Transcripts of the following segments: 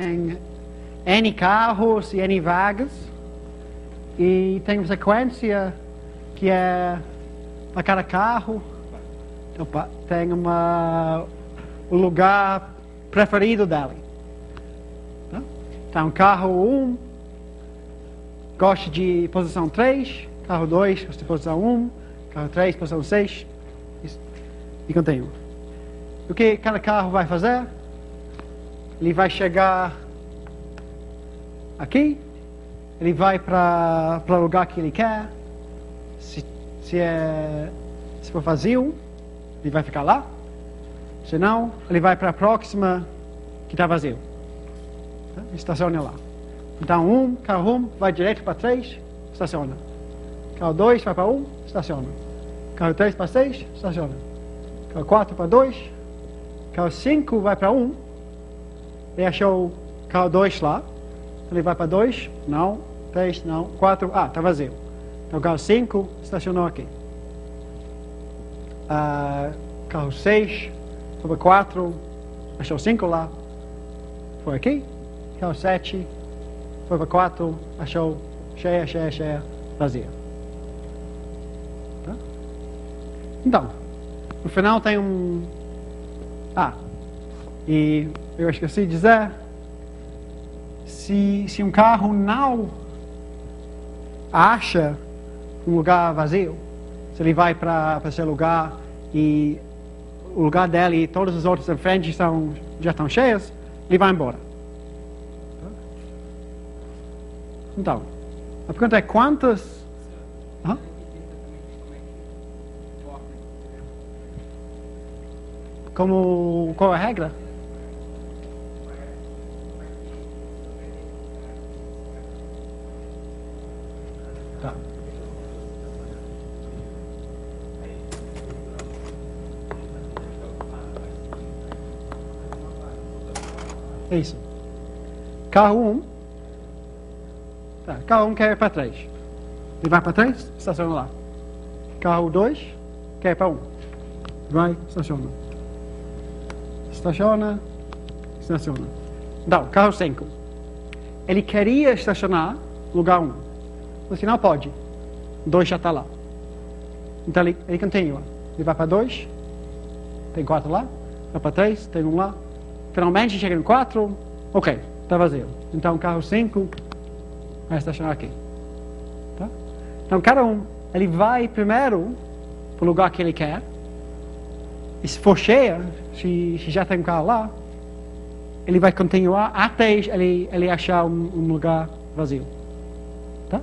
tem N carros e N vagas e tem uma sequência que é para cada carro tem uma, o lugar preferido dele. Tá? Então, carro 1 um, gosta de posição 3, carro 2 gosta de posição 1, carro 3 posição 6 e continua. O que cada carro vai fazer? Ele vai chegar aqui, ele vai para o lugar que ele quer. Se, se, é, se for vazio, ele vai ficar lá. Se não, ele vai para a próxima que está vazio. Tá? Estaciona lá. Então, um, carro um, vai direto para três, estaciona. Carro dois vai para um, estaciona. Carro três para seis, estaciona. Carro quatro para dois. Carro cinco vai para um. Ele achou dois lá. Ele vai para dois, não. Três, não. Quatro, ah, está vazio. Então, carro cinco estacionou aqui. Uh, carro 6, foi para 4, achou 5 lá, foi aqui. Carro 7, foi para 4, achou cheia, cheia, cheia, vazia. Tá? Então, no final tem um. Ah, e eu esqueci de dizer: se, se um carro não acha um lugar vazio, se ele vai para esse lugar e o lugar dele e todas as outras em frente estão, já estão cheias, ele vai embora. Então, a pergunta é quantas. Como, qual é a regra? É isso. Carro 1. Um. Tá, carro 1 um quer ir para trás. Ele vai para trás, estaciona lá. Carro 2 quer ir para 1. Um. Vai, estaciona. Estaciona, estaciona. Então, carro 5. Ele queria estacionar lugar 1. Um. Mas não pode. 2 já está lá. Então ele, ele continua. Ele vai para 2. Tem 4 lá. Vai para 3. Tem 1 um lá. Finalmente chega no 4, ok, está vazio. Então carro 5 vai estacionar aqui. Tá? Então cada um, ele vai primeiro para o lugar que ele quer. E se for cheia, se, se já tem um carro lá, ele vai continuar até ele, ele achar um, um lugar vazio. Tá?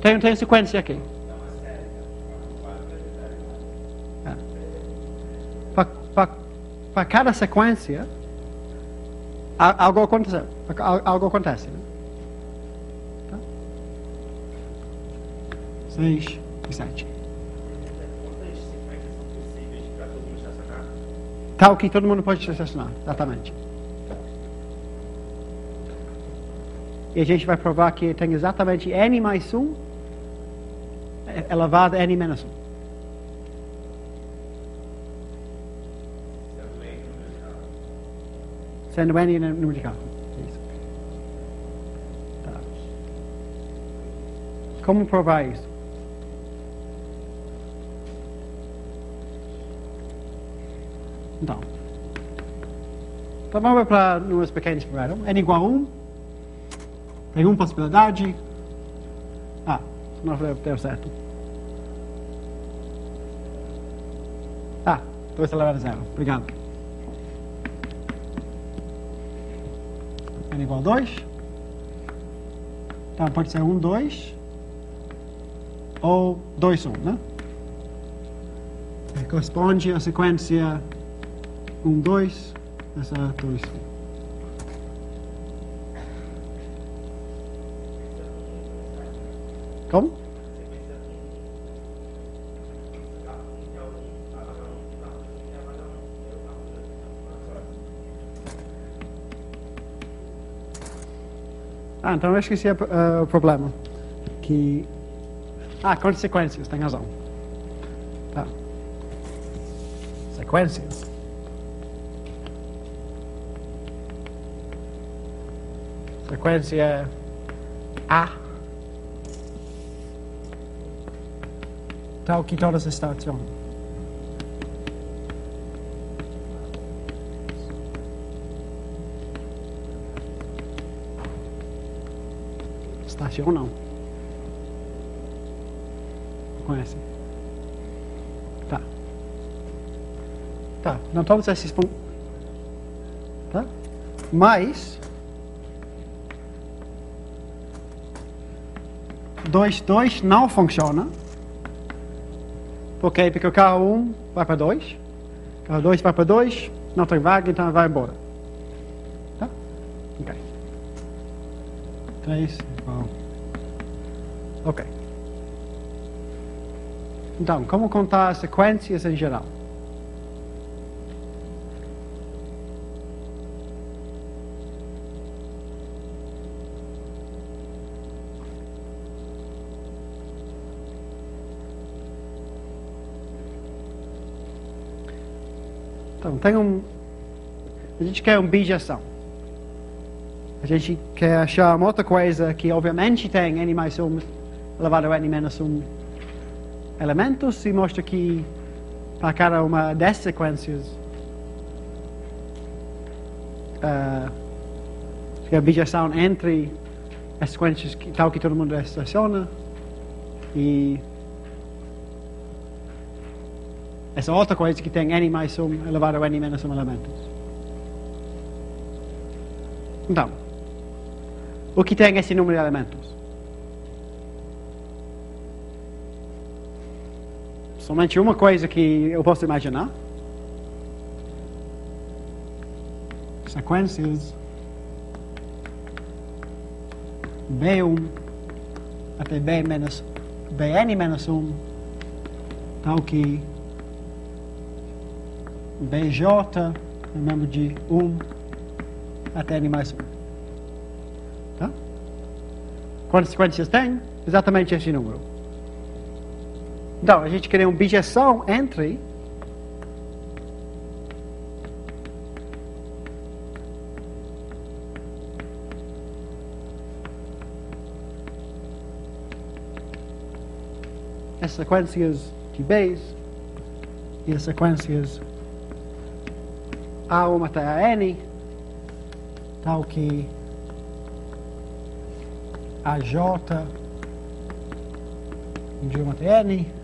Tem, tem sequência aqui. Para cada sequência, algo acontece. Algo acontece né? tá? Seis e sete. Tal que todo mundo pode estacionar, exatamente. E a gente vai provar que tem exatamente N mais 1 elevado a N menos 1. Sendo N número de carro. Isso. Tá. Como provar isso? Então. Então vamos para números pequenos primeiro. N igual a 1. Tem uma possibilidade. Ah, não deu certo. Ah, 2 elevado a zero. Obrigado. Igual a 2. Então pode ser 1, 2 ou 2, 1, né? Corresponde à sequência 1, 2, essa 2, 1. Como? Ah, então eu esqueci uh, o problema. Que. Ah, consequências, tem razão. Tá. sequências. Sequência A. Tal que todas estacionam. Estacionam. Conhece? Tá. Tá. Não todos esses pontos. Tá? Mas. Dois, dois não funciona. Por quê? Porque o carro 1 um vai para 2. O carro 2 vai para 2. Não tem vaga, então vai embora. Tá? Ok. 3 igual. Ok. Então, como contar sequências em geral? Então, tem um. A gente quer uma bijação. A gente quer achar uma outra coisa que, obviamente, tem n mais 1 elevado a n menos 1 elementos e mostra que para cada uma dessas sequências uh, a bijação entre as sequências que, tal que todo mundo estaciona e essa outra coisa que tem n mais 1 elevado a n menos 1 elementos. Então, o que tem esse número de elementos? Somente uma coisa que eu posso imaginar. Sequências B1 até B menos, Bn menos 1, tal que BJ é mesmo de 1 até N mais 1. Tá? Quantas sequências tem? Exatamente esse número. Então, a gente quer uma bijeção entre as sequências de Bs e as sequências A1 até a N, tal que a J de 1 até N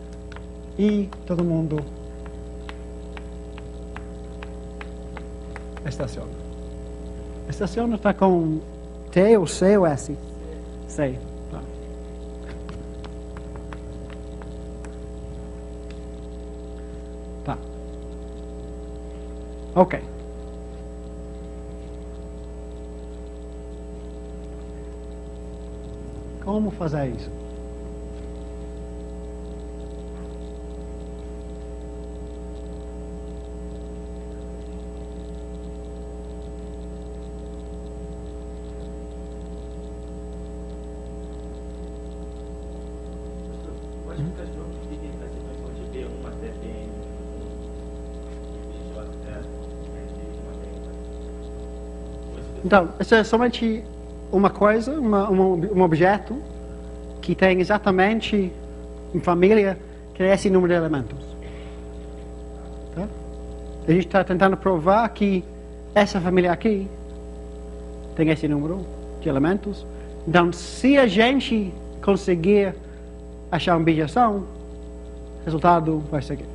e todo mundo estaciona. Estaciona está com T ou C ou S? C. Tá. Tá. Ok. Como fazer isso? Então, isso é somente uma coisa, uma, uma, um objeto que tem exatamente uma família que é esse número de elementos. Tá? A gente está tentando provar que essa família aqui tem esse número de elementos. Então, se a gente conseguir achar uma bijação, o resultado vai seguir.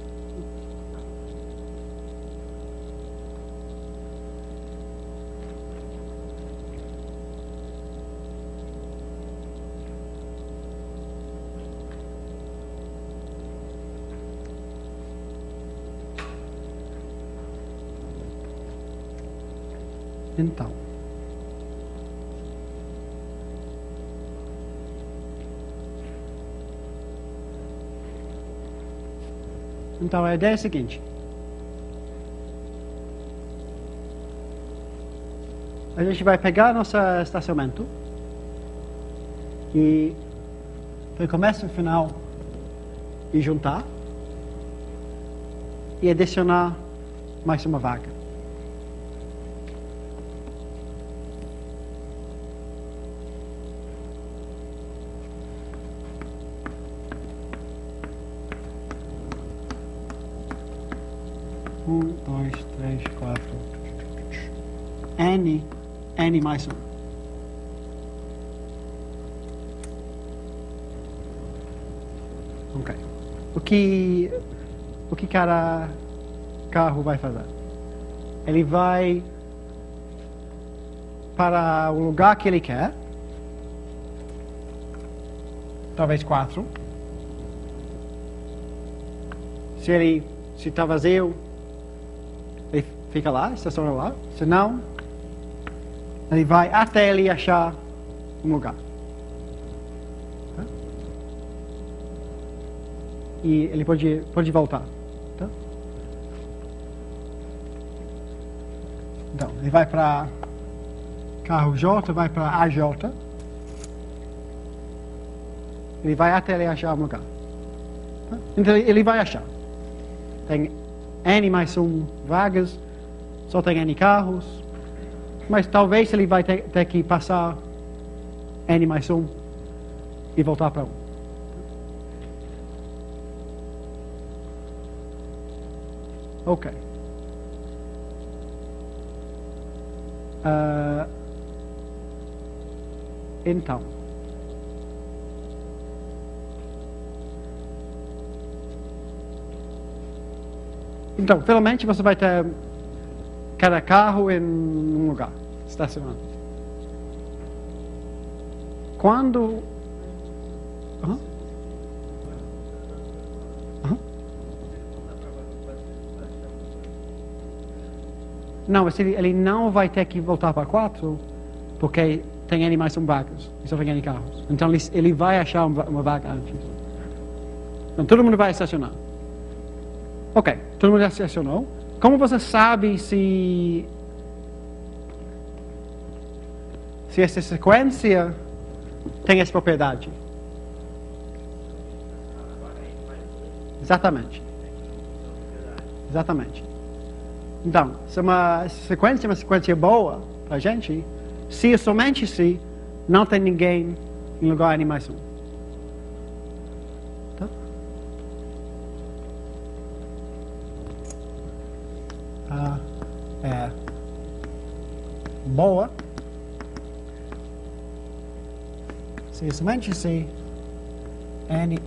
Então. Então a ideia é a seguinte. A gente vai pegar nosso estacionamento e do começo e final e juntar e adicionar mais uma vaga. Um, dois, três, quatro. N mais um. Ok. O que o que cada carro vai fazer? Ele vai para o lugar que ele quer. Talvez quatro. Se ele se está vazio, ele fica lá, estaciona lá. Se não, ele vai até ele achar um lugar. Tá? E ele pode, pode voltar. Tá? Então, ele vai para carro J, vai para AJ. Ele vai até ele achar um lugar. Tá? Então ele vai achar. Tem N mais um vagas, só tem N carros. Mas talvez ele vai ter, ter que passar N mais um e voltar para um. Ok. Uh, então. Então, finalmente você vai ter cada carro em um lugar, estacionado. Quando. Uhum. Uhum. Não, ele, ele não vai ter que voltar para quatro, porque tem N mais um vagas, e só tem N carros. Então ele, ele vai achar uma vaga antes. Então todo mundo vai estacionar. Ok, todo mundo já estacionou. Como você sabe se se essa sequência tem essa propriedade? Exatamente. Exatamente. Então, se uma sequência é uma sequência boa para a gente, se somente se não tem ninguém em lugar N mais um. Ah, é boa. Somente se N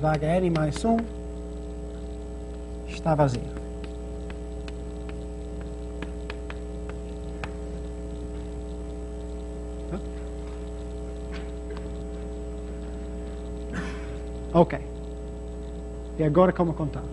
vaga N mais um está vazia. Ok. E agora como contar?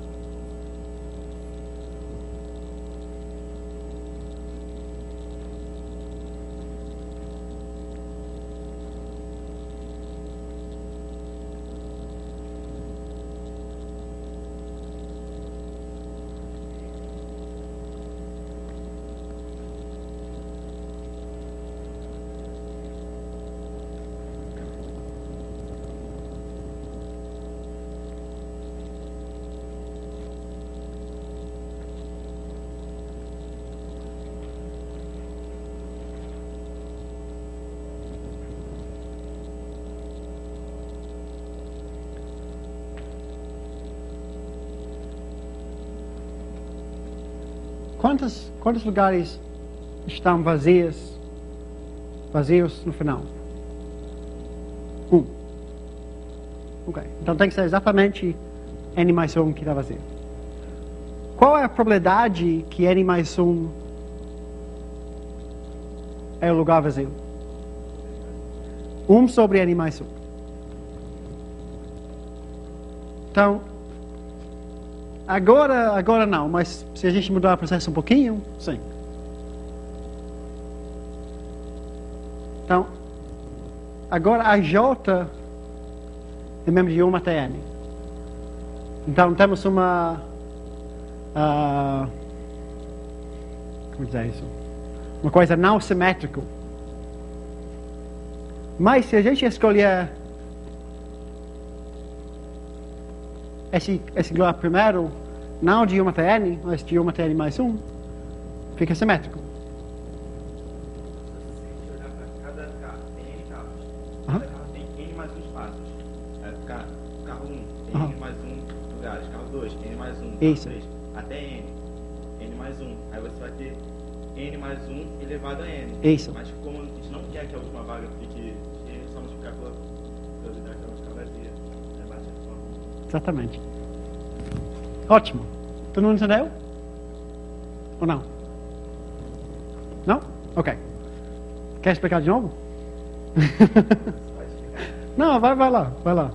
Quantos, quantos lugares estão vazios, vazios no final? Um. Ok. Então tem que ser exatamente N mais um que está vazio. Qual é a probabilidade que N mais um é o lugar vazio? Um sobre N mais um. Então, Agora, agora não, mas se a gente mudar o processo um pouquinho, sim. Então, agora a J é membro de 1 até N. Então temos uma. Uh, como dizer isso? Uma coisa não simétrica. Mas se a gente escolher esse, esse lugar primeiro, não de 1 até n, mas de 1 até n mais 1, fica simétrico. Se olhar para cada carro, tem N carros. Aham. Cada carro tem N mais um espaços. É, ca- carro 1 tem Aham. N mais um lugares. Carro 2, N mais 1. Isso. Carro 3, até N. N mais 1. Aí você vai ter N mais 1 elevado a N. Isso. Mas como a gente não quer que a última vaga fique N, só multiplicar pela probabilidade que ela ficar vazia. É bastante só. Exatamente. Ótimo. Tu não entendeu? Ou não? Não? Ok. Quer explicar de novo? Não, vai, vai lá, vai lá.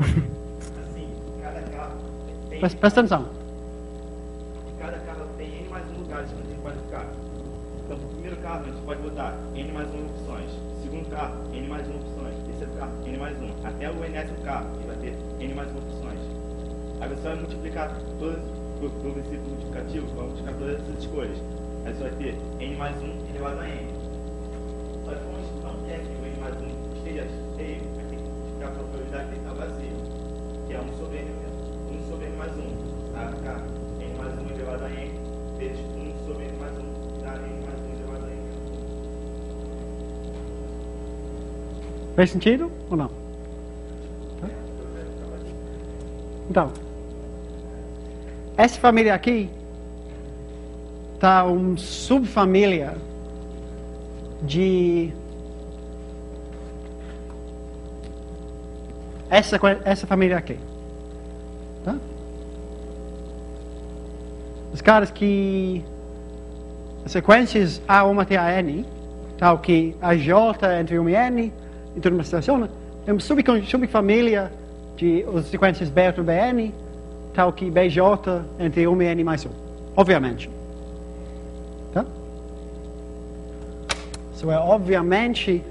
Assim, cada carro tem Presta, presta atenção. Cada carro tem N mais um lugares a gente pode ficar. Então, pro primeiro carro, a gente pode botar N mais um opções. Segundo carro, N mais um opções. Terceiro carro, N mais um. Até o NS carro, que vai ter N mais um opções. Aí você vai multiplicar todas, pelo pelo princípio multiplicativo, vai multiplicar todas essas escolhas. Aí você vai ter N mais um elevado a N. Só que como a gente não quer que o N mais um esteja cheio, vai ter que multiplicar a probabilidade que ele está vazio. Que é 1 sobre N, 1 sobre N mais 1. Vai ficar N mais 1 elevado a N vezes 1 sobre N mais 1. Dá N mais 1 elevado a N. Fez sentido ou não? Então, essa família aqui tá uma subfamília de essa essa família aqui, tá? Os caras que as sequências A1 até a N, tal que a J entre 1 e N, e tudo mais seleciona, é uma subfamília de as sequências B entre BN, tal que BJ entre 1 e 1. Obviamente. Tá? Isso é obviamente.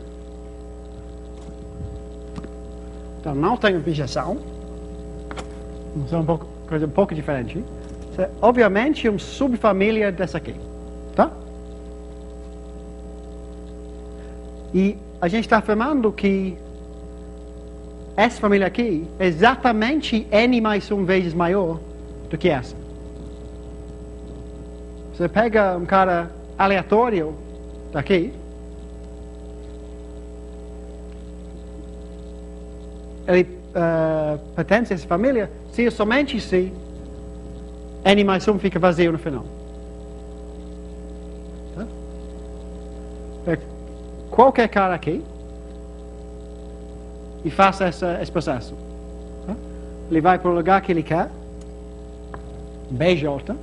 Então não tem objeção. Isso é um pouco, coisa um pouco diferente. Isso é obviamente uma subfamília dessa aqui. Tá? E a gente está afirmando que essa família aqui é exatamente N mais um vezes maior do que essa. Você pega um cara aleatório daqui, ele ah, pertence a essa família se e somente se N mais um fica vazio no final. Tá? É qualquer cara aqui e faça essa, esse processo. tá? Ele vai para o lugar que ele quer, BJ,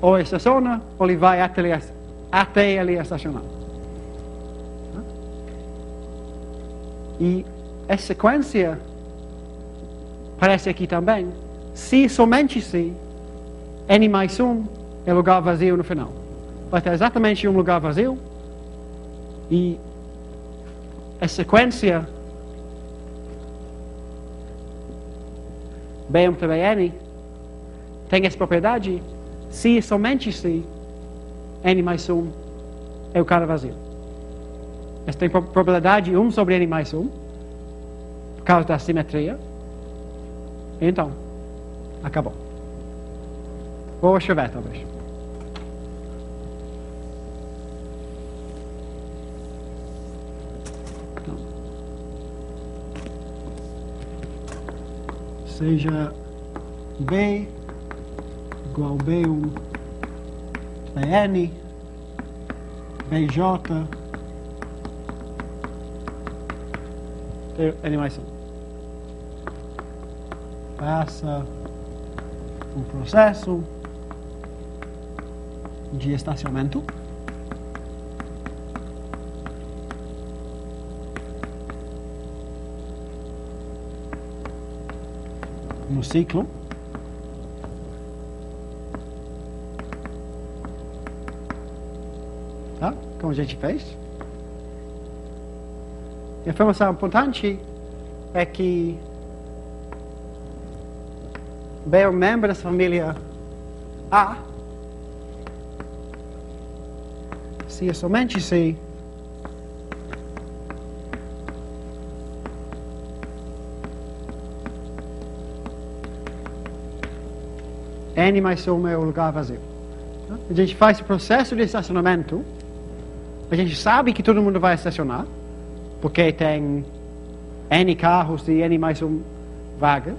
ou estaciona, ou ele vai até ele, até ele estacionar. Tá? E essa sequência parece aqui também, se somente se N mais 1 é lugar vazio no final. Vai ter exatamente um lugar vazio e a sequência B1 para Bn tem essa propriedade se e somente se N mais 1 é o cara vazio. Essa tem pro- probabilidade 1 sobre N mais 1 por causa da simetria. Então, acabou. Vou escrever, talvez. Seja B igual B1 BN BJ 1 passa o processo de estacionamento no ciclo tá? Como a gente fez. Informação importante é que B um membro dessa família A se é somente se N mais 1 é o lugar vazio. A gente faz o processo de estacionamento. A gente sabe que todo mundo vai estacionar, porque tem N carros e N mais 1 vagas.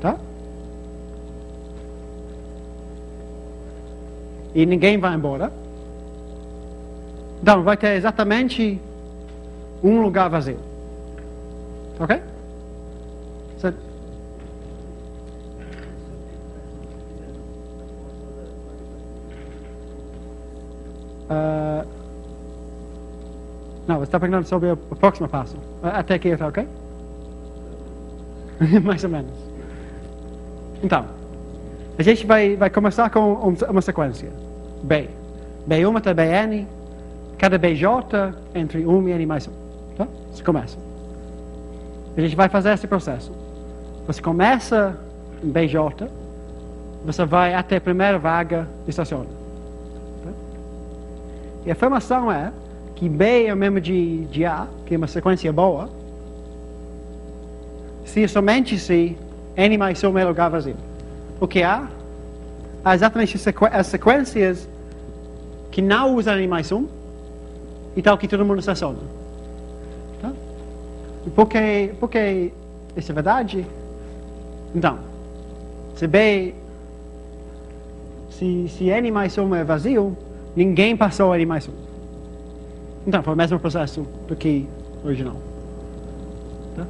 Tá? E ninguém vai embora. Então, vai ter exatamente um lugar vazio. Ok? Certo? Não, você está perguntando sobre o, próximo passo. Até aqui está ok? Mais ou menos. Então, a gente vai, vai começar com uma sequência. B. B1 até Bn, cada BJ entre 1 e N mais 1. Tá? Você começa. A gente vai fazer esse processo. Você começa em BJ, você vai até a primeira vaga e estaciona. Tá? E a afirmação é que B é o mesmo de, de A, que é uma sequência boa, se somente se N mais 1 é lugar vazio. O que há? Há exatamente as sequências que não usam N mais 1 e tal que todo mundo estaciona. Tá? Porque, porque isso é verdade? Então, se B, se, se N mais 1 é vazio, ninguém passou N mais 1. Então, foi o mesmo processo do que original. Tá?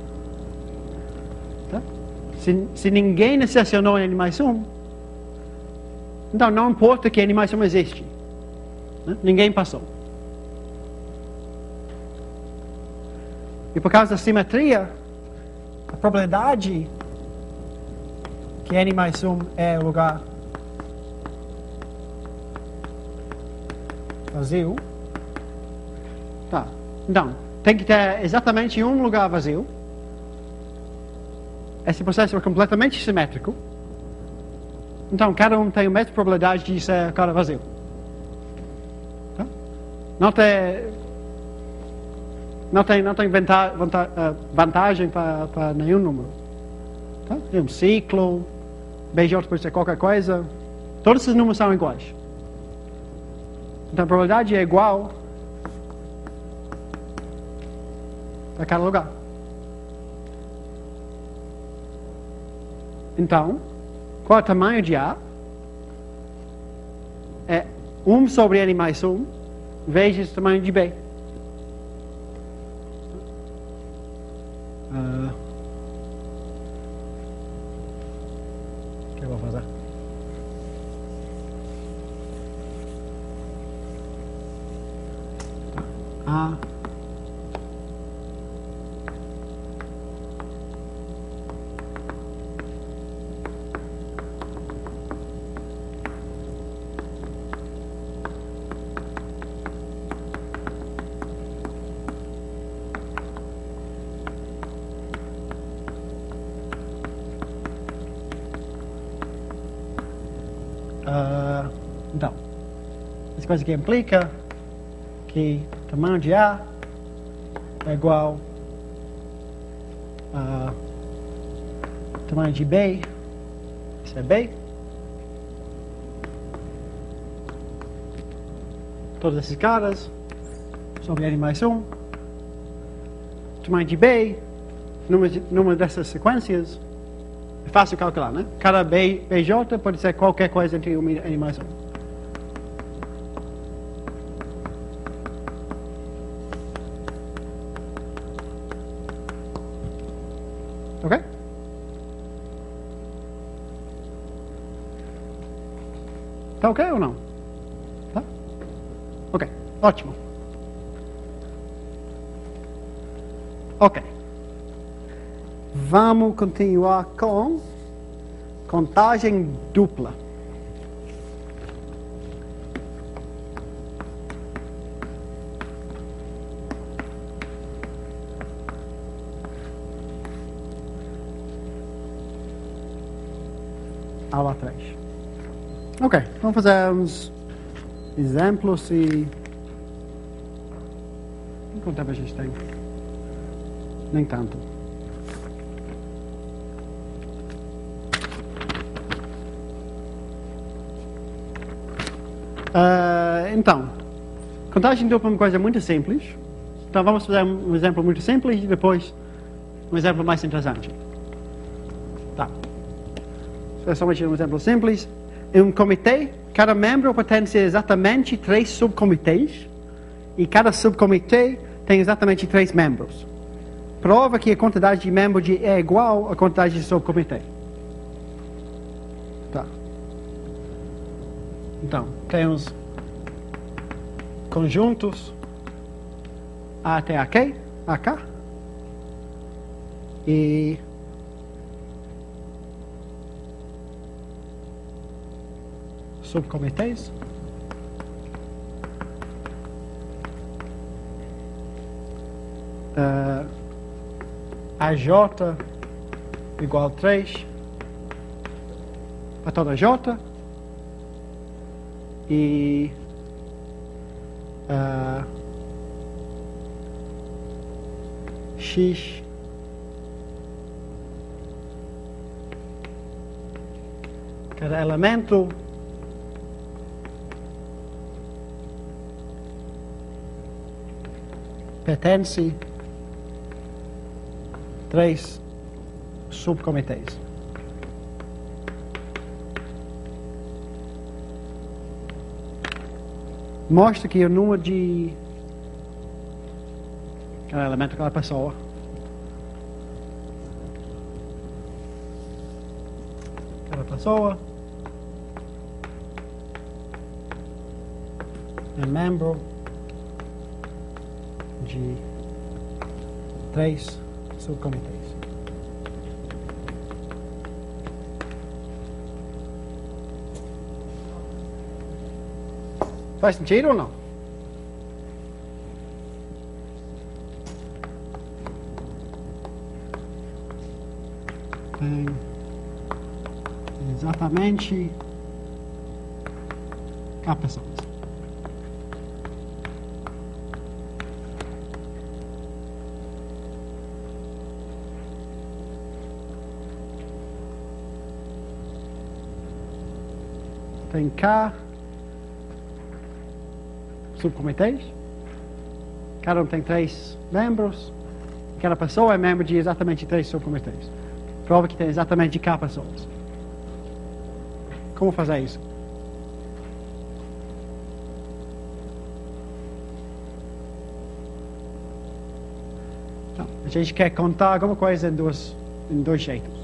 Tá? Se, se ninguém estacionou N mais 1, então não importa que N mais 1 existe. Né? Ninguém passou. E por causa da simetria, a probabilidade que n mais 1 é lugar vazio. Então, tem que ter exatamente um lugar vazio. Esse processo é completamente simétrico. Então, cada um tem a mesma probabilidade de ser cara vazio. Tá? Não tem não tem, não tem eh, vantagem para nenhum número. Tá? Tem um ciclo, BJ pode ser qualquer coisa. Todos esses números são iguais. Então a probabilidade é igual cada lugar. Então, qual é o tamanho de A? É 1 sobre N mais 1 vezes o tamanho de B. coisa que implica que tamanho de A é igual a tamanho de B, isso é B. Todos esses caras sobre N mais 1. Tamanho de B, de, número dessas sequências, é fácil calcular, né? Cada B, BJ pode ser qualquer coisa entre 1 e N mais 1. Tá ok ou não? Tá? Ok, ótimo. Ok. Vamos continuar com contagem dupla. Aula 3. Ok, vamos fazer uns exemplos e. Quanto tempo a gente tem? Nem tanto. Uh, então, contagem dupla é uma coisa muito simples. Então vamos fazer um exemplo muito simples e depois um exemplo mais interessante. Tá. Só um exemplo simples. Um comitê, cada membro pertence a exatamente três subcomitês e cada subcomitê tem exatamente três membros. Prova que a quantidade de membros é igual à quantidade de subcomitê. Tá. Então, temos conjuntos até AK, AK e subcomitês. Ah, AJ igual a 3 para toda J. E ah, X. Cada elemento pertence três subcomitês. Mostra que o número de cada elemento, cada pessoa. Cada pessoa. É membro de três subcomitês. Faz sentido ou não? Tem exatamente a pessoas. Tem K subcomitês. Cada um tem três membros. Cada pessoa é membro de exatamente três subcomitês. Prova que tem exatamente K pessoas. Como fazer isso? Então, a gente quer contar alguma coisa em em dois jeitos.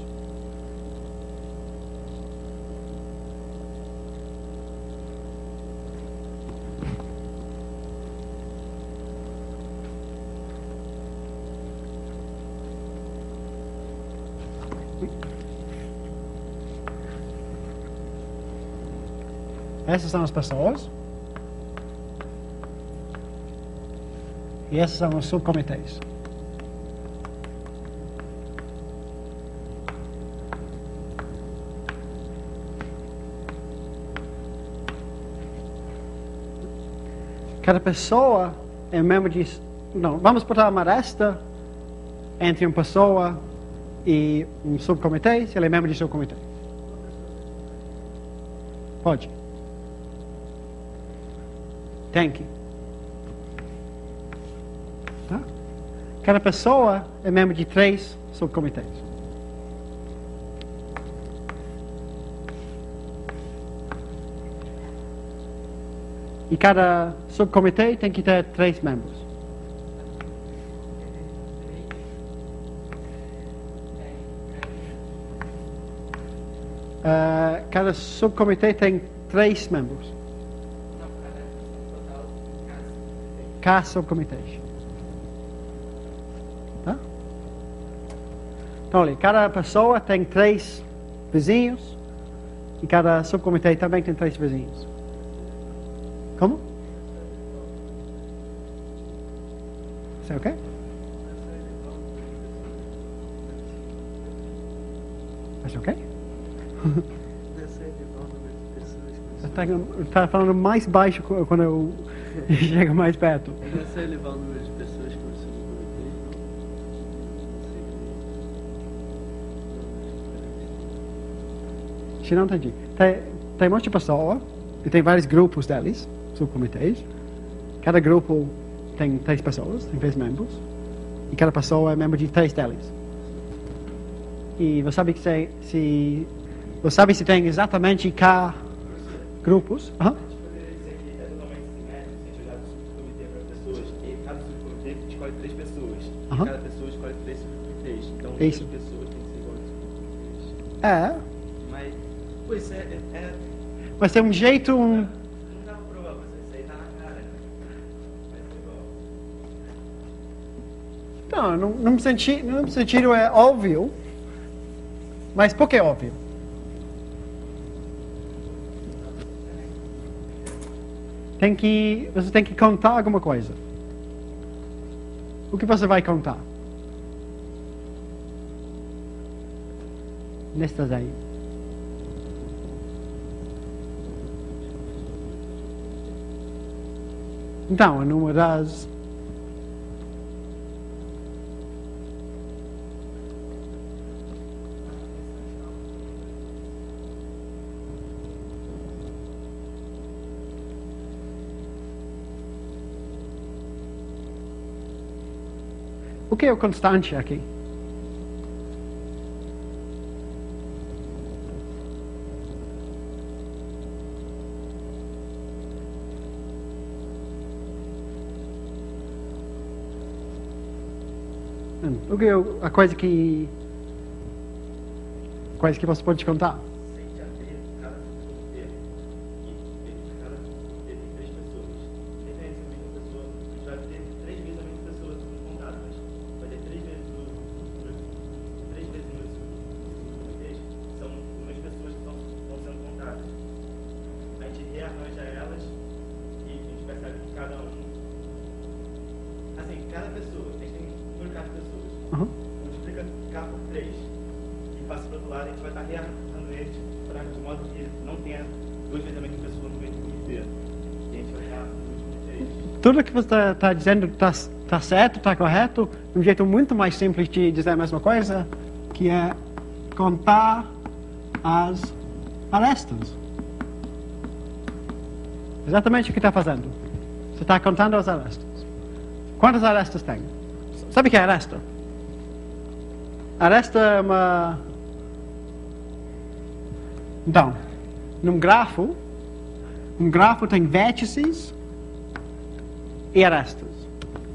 Essas são as pessoas. E esses são os subcomitês. Cada pessoa é membro de. Não, vamos botar uma resta entre uma pessoa e um subcomitê, se ele é membro de subcomitê. Pode. Tem que. Tá? Cada pessoa é membro de três subcomitês. E cada subcomitê tem que ter três membros. Ah, cada subcomitê tem três membros. K subcomitês. Tá? Então, olha, cada pessoa tem três vizinhos e cada subcomitê também tem três vizinhos. Como? Isso é ok? Acho ok? Está falando mais baixo qu- quando eu chego mais perto. Não sei o número de pessoas que você não Se não entendi. Tem, tem um monte de pessoa e tem vários grupos deles, subcomitês. Cada grupo tem três pessoas, tem três membros. E cada pessoa é membro de três deles. E você sabe que se, se você sabe se tem exatamente K grupos? Aham. A Isso. pessoas têm que ser. É, Mas, pois é, é, é mas tem um jeito, um, Não dá pra provar, mas isso aí tá na cara. Mas é igual. Não, num, num, senti, num sentido é óbvio. Mas por que óbvio? Tem que, você tem que contar alguma coisa. O que você vai contar? Nestas aí. Então, numa das O que é o constante aqui? Hum, O que é o- a coisa que. Coisa que você pode contar? Tudo que você está dizendo está tá certo, está correto. Um jeito muito mais simples de dizer a mesma coisa, que é contar as arestas. Exatamente o que está fazendo. Você está contando as arestas. Quantas arestas tem? Sabe o que é aresta? Aresta é uma. Então, num grafo, um grafo tem vértices e arestas.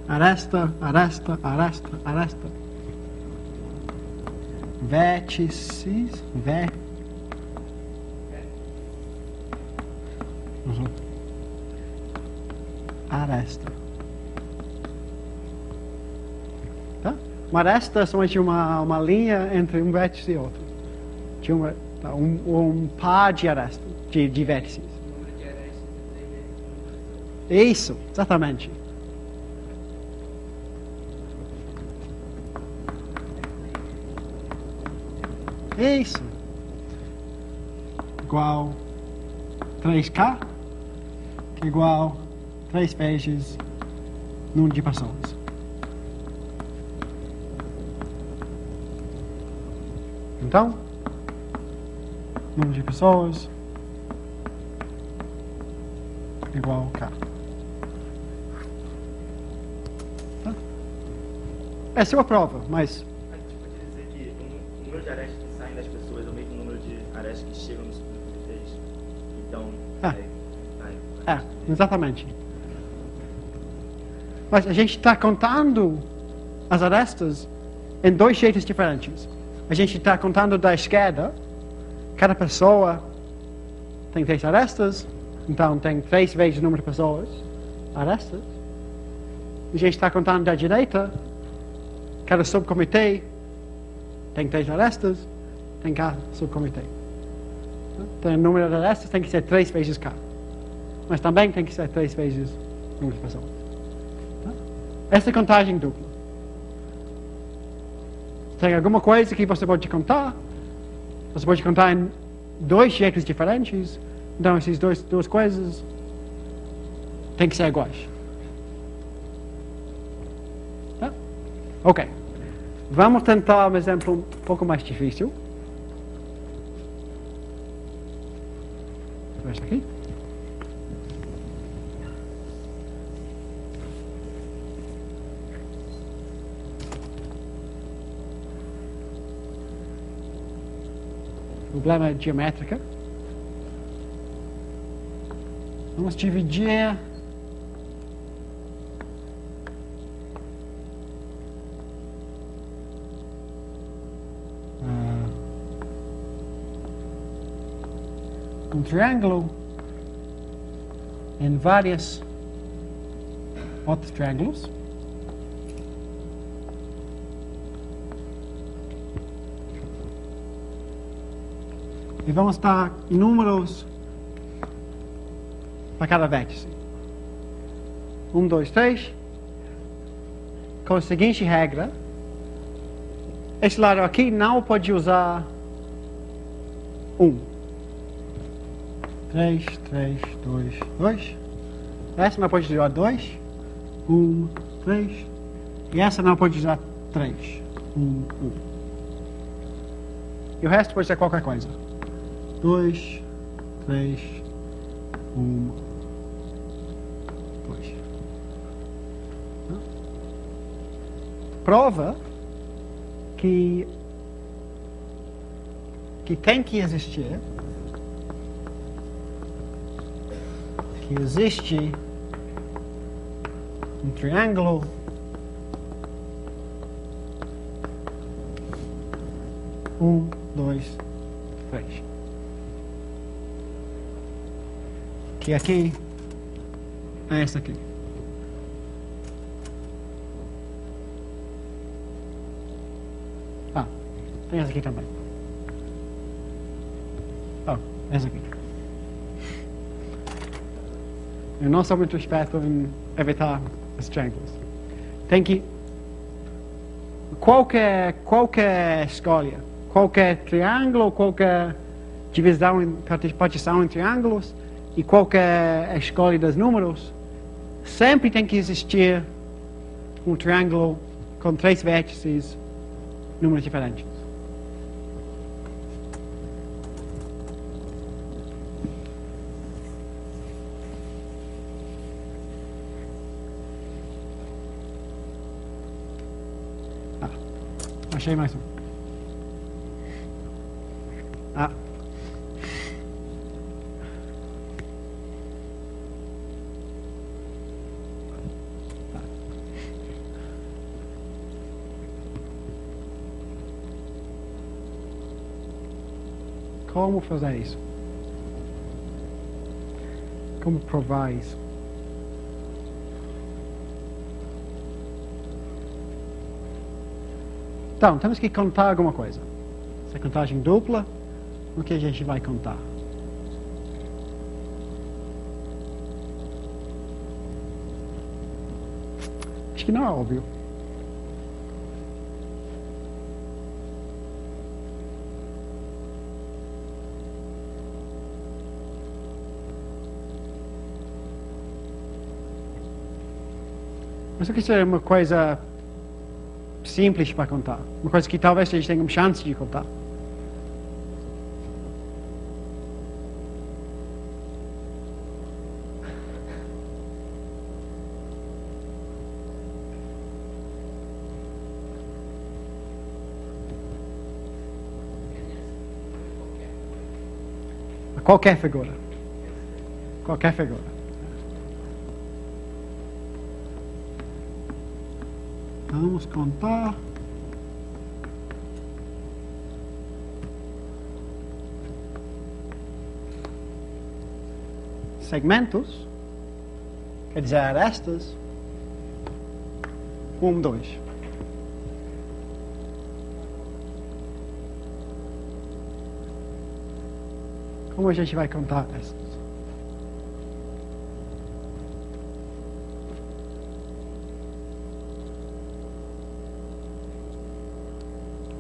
Aresta, aresta, aresta, aresta. Vértices, vé. Uhum. Aresta. Tá? Uma aresta é somente uma, uma linha entre um vértice e outro. Uma, tá, um, um par de arestas, de, de vértices. O número de arestas é três vezes o número de pessoas. Isso, exatamente. Isso. Igual 3K, que é igual 3 vezes número de pessoas. Então, número de pessoas é uma prova, mas A gente pode dizer que o número de arestas que saem das pessoas é o mesmo número de arestas que chegam nos. Então, Ah. vai- É, exatamente. Mas a gente está contando as arestas em dois jeitos diferentes. A gente está contando da esquerda, cada pessoa tem três arestas, então tem três vezes o número de pessoas arestas. A gente está contando da direita, cada subcomitê tem três arestas, tem cada subcomitê. Então o número de arestas tem que ser três vezes cada. Mas também tem que ser três vezes o número de pessoas. Essa é contagem dupla. Tem alguma coisa que você pode contar? Você pode contar em dois jeitos diferentes. Então, essas duas coisas têm que ser iguais. Ok. Vamos tentar um exemplo um pouco mais difícil. Esta aqui. Problema geométrica. Vamos dividir triângulo em vários outros triângulos. E vamos dar números para cada vértice. Um, dois, três. Com a seguinte regra. Esse lado aqui não pode usar um. Três, três, dois, dois. Essa não pode usar dois. Um, três. E essa não pode usar três. Um, um. E o resto pode ser qualquer coisa dois, três, um, dois. Prova que que tem que existir existe um triângulo um, dois, três. que aqui é essa aqui. Ah, tem essa aqui também. Oh, essa aqui. Eu não sou muito esperto em evitar os triângulos. Tem que qualquer qualquer escolha, qualquer triângulo, qualquer divisão, partição em triângulos, e qualquer escolha dos números, sempre tem que existir um triângulo com três vértices, números diferentes. Ah, achei mais um. Como fazer isso? Como provar isso? Então, temos que contar alguma coisa. É contagem dupla, o que a gente vai contar? Acho que não é óbvio. Mas eu quis uma coisa simples para contar. Uma coisa que talvez eles tenham chance de contar. Qualquer figura. Qualquer figura. Vamos contar. Segmentos, quer dizer, arestas. Um, dois. Como a gente vai contar essas?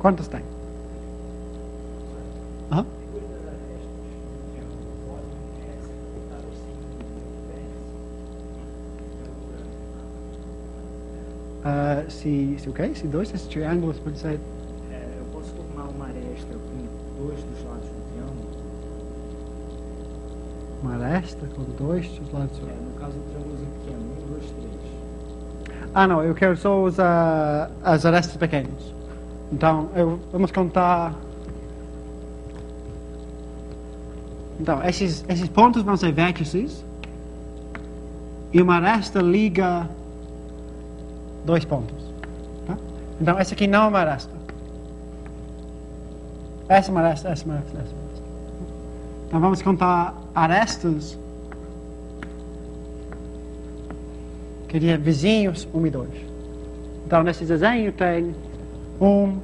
Quantas tem? Uhum. Uh, se, se o okay? Se dois desses triângulos pode ser. É, eu posso formar uma aresta com dois dos lados do triângulo? Uma aresta com dois dos lados do É, no caso do triângulo pequeno, um, dois, três. Ah, não, eu quero só usar as arestas pequenas. Então, eu, vamos contar Então, esses, esses pontos vão ser vértices. E uma aresta liga dois pontos. Tá? Então, essa aqui não é uma aresta. Essa é uma aresta, essa é uma aresta, essa é uma aresta. Então, vamos contar arestas. Que dizer vizinhos, um e dois. Então, nesse desenho tem um,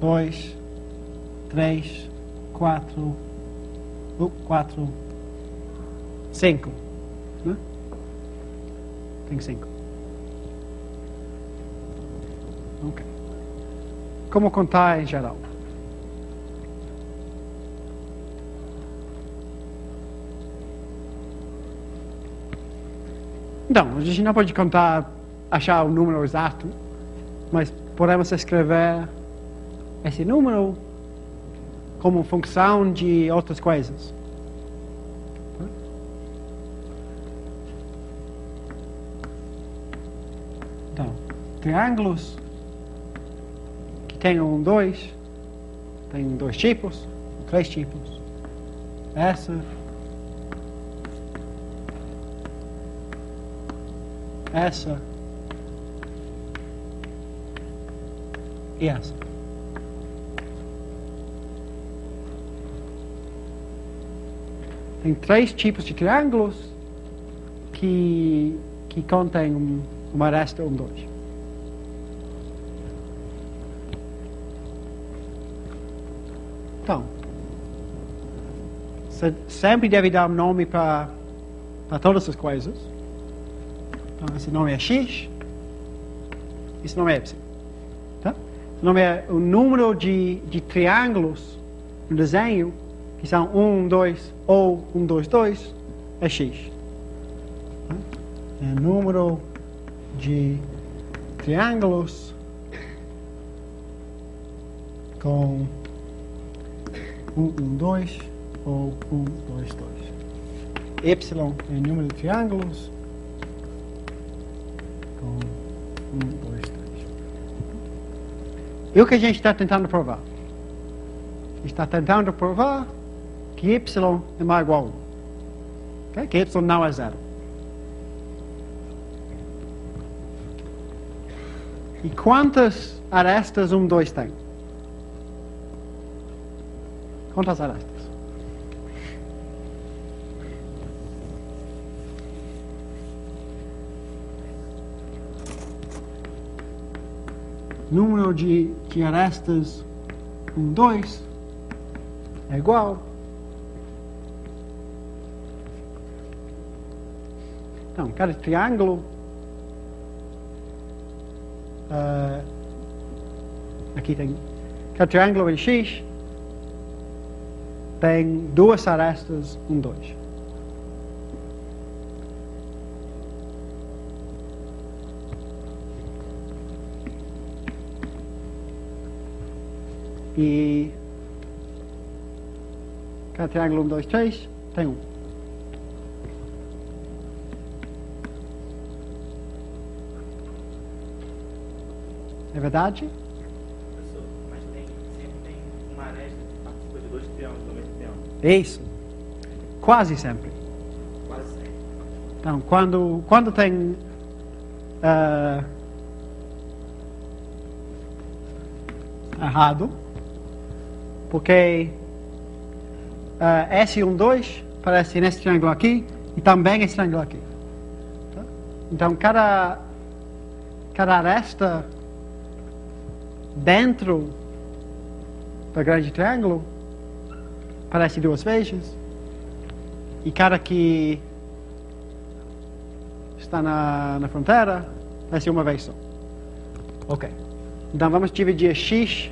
dois, três, quatro, uh, quatro, cinco. Né? Tem cinco. Ok. Como contar em geral? Então, a gente não pode contar, achar o número exato, mas podemos escrever esse número como função de outras coisas. Então, triângulos que tem um, dois, tem dois tipos, três tipos. Essa. Essa. E essa. Tem três tipos de triângulos que, que contêm um, uma aresta um dois. Então, sempre deve dar um nome para todas as coisas. Então, esse nome é X, esse nome é Y. Tá? Esse nome é o número de, de triângulos no desenho, que são 1, 2 ou 1, 2, 2, é X. É o número de triângulos com 1, 1, 2 ou 1, 2, 2. Y é o número de triângulos E o que a gente está tentando provar? Está tentando provar que y é mais igual a 1. Okay? Que y não é zero. E quantas arestas 1, 2 tem? Quantas arestas? Número de, de arestas 1, 2 é igual. Então, cada triângulo uh, aqui tem cada triângulo em X tem duas arestas, um, dois. E cada triângulo 1, 2, 3 tem um. É verdade? Professor, mas tem, sempre tem uma aresta que participa de dois triângulos ao mesmo tempo. É isso. Quase sempre. Quase sempre. Então, quando, quando tem. ah, errado, porque ah, S12 parece nesse triângulo aqui e também esse triângulo aqui. Tá? Então, cada, cada aresta dentro do grande triângulo parece duas vezes e cada que está na, na fronteira ser uma vez só. Ok. Então vamos dividir x.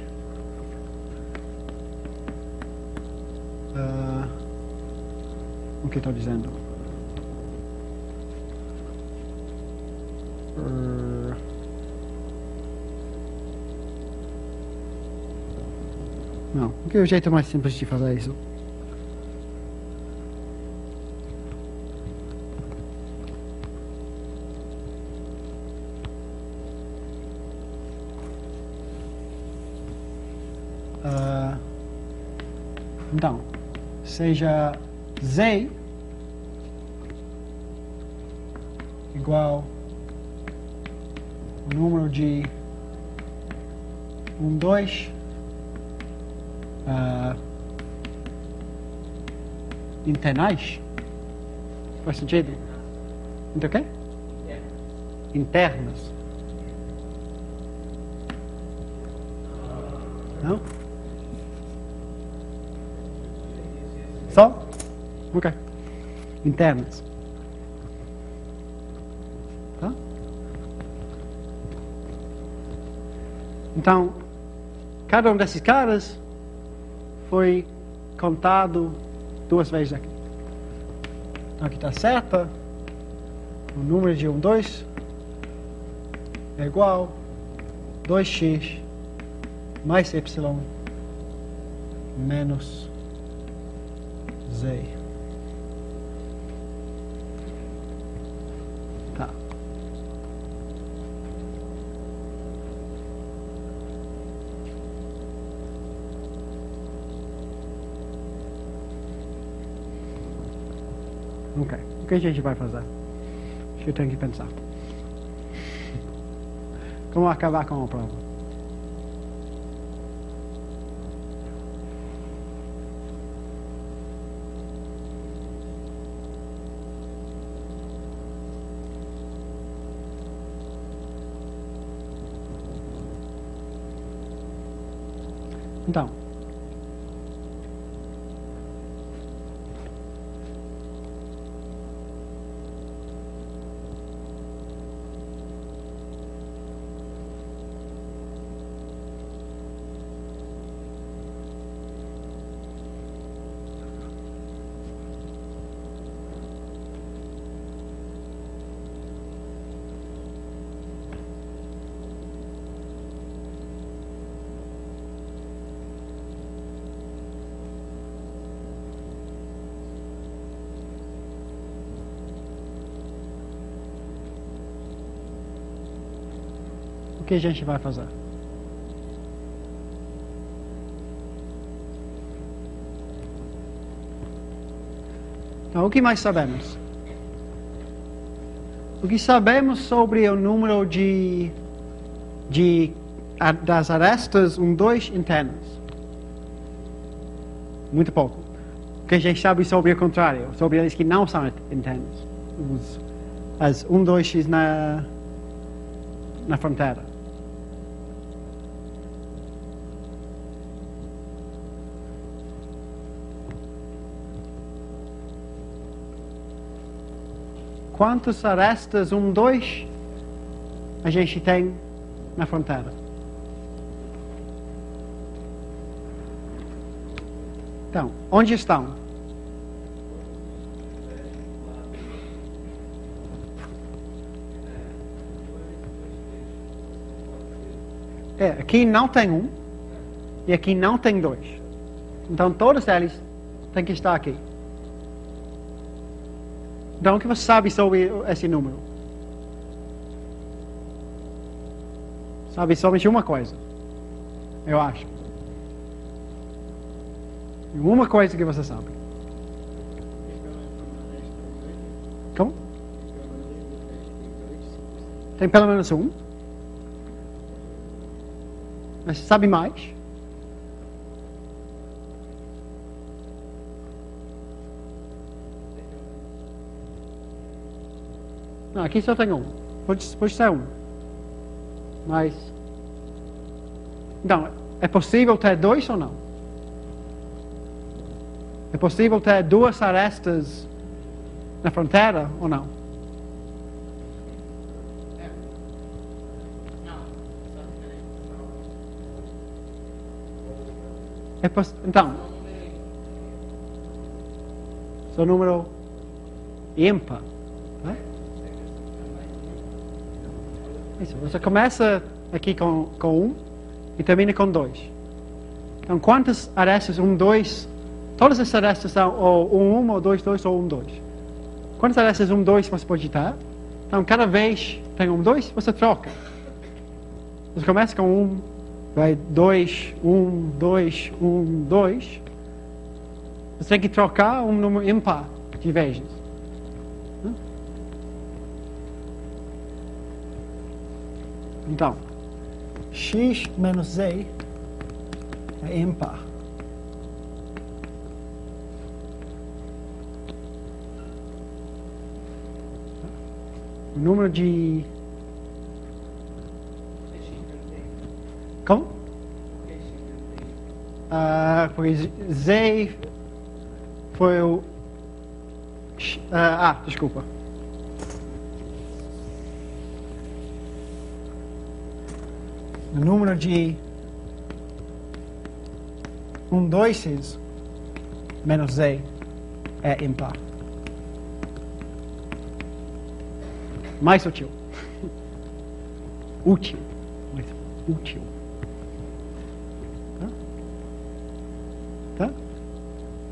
que estou dizendo? Não, o que é o jeito mais simples de fazer isso? Ah, então, seja Z 1, 2 uh, internais? Faz sentido? Então o quê? Internas. Não? Só? Ok. Internas. Tá? Então, cada um desses caras foi contado duas vezes aqui. Então aqui está certa. O número de 1, 2 é igual 2x mais y menos z. Tá. Ok. O que a gente vai fazer? Eu tenho que pensar. Como acabar com a prova? Então, o que a gente vai fazer? Então, o que mais sabemos? O que sabemos sobre o número de, de das arestas 1, 2 internas? Muito pouco. O que a gente sabe sobre o contrário, sobre eles que não são internos? Os, as 1, 2x na, na fronteira. Quantas arestas, um, dois, a gente tem na fronteira. Então, onde estão? É, aqui não tem um e aqui não tem dois. Então todos eles têm que estar aqui. Então, o que você sabe sobre esse número? Sabe somente uma coisa. Eu acho. Uma coisa que você sabe. Como? Tem pelo menos um. Mas sabe mais? Aqui só tem um. Pode, ser um. Mas. Então, é possível ter dois ou não? É possível ter duas arestas na fronteira ou não? É poss... Então, seu número ímpar. Isso, você começa aqui com, com um e termina com dois. Então, quantas arestas? Um, dois. Todas as arestas são ou um, um, ou dois, dois, ou um, dois. Quantas arestas um, dois você pode ter? Então, cada vez tem um, dois, você troca. Você começa com um, vai dois, um, dois, um, dois. Você tem que trocar um número ímpar de vezes. Então, x menos z é ímpar. O número de. Como? Ah, porque Z foi o. Ah, ah, desculpa. O número de um dois menos Z é ímpar. Mais sutil. Útil. Mais útil. Tá? Tá?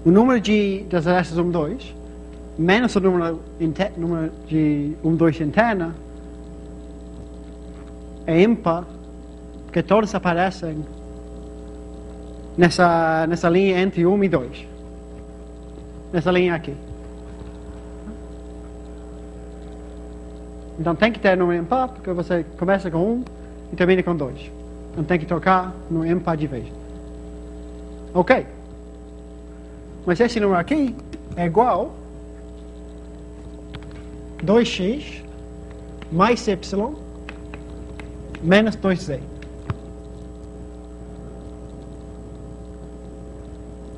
O número de, das arestas 1, 2, menos o número, inte, número de 1, 2 interna, é ímpar, porque todos aparecem nessa, nessa linha entre 1 e 2. Nessa linha aqui. Então tem que ter número ímpar, porque você começa com 1 e termina com 2. Então tem que trocar no ímpar de vez. Ok. Mas esse número aqui é igual 2x mais y menos 2z.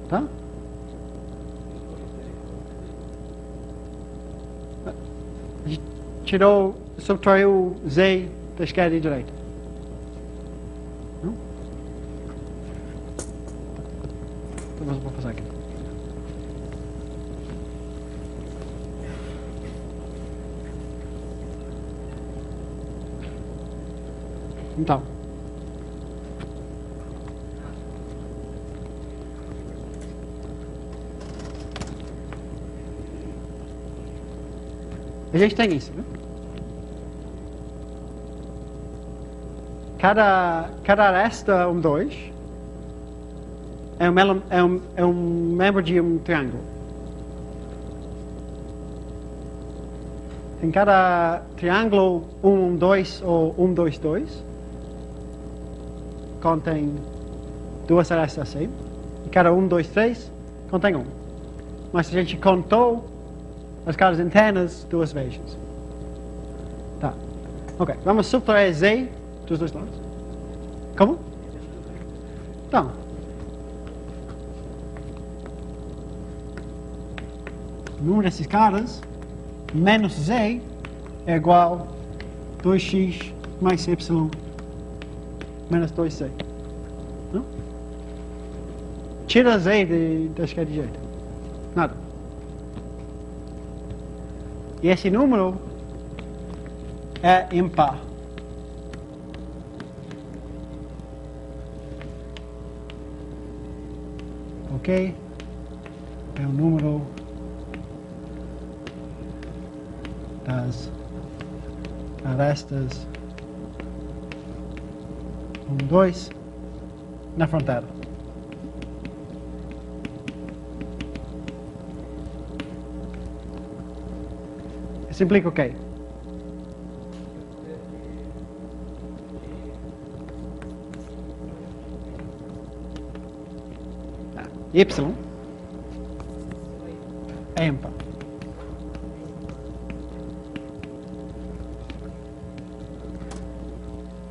Tá? Tirou, subtraiu z da esquerda e direita. Não? Então vamos passar aqui. Então. A gente tem isso, viu? Cada, cada aresta um dois é um, é, um, é um membro de um triângulo. Em cada triângulo, um, dois ou um, dois, dois, contém duas arestas assim. E cada um, dois, três, contém um. Mas a gente contou as caras internas duas vezes. Tá. Ok, vamos subtrair Z dos dois lados. Como? Então. Número desses caras menos Z é igual 2x mais Y menos 2Z. Não? Tira Z da esquerda direita. Nada. E esse número é impar. Ok? É o número das arestas um, dois na fronteira. Isso implica o quê? Ah, Y é.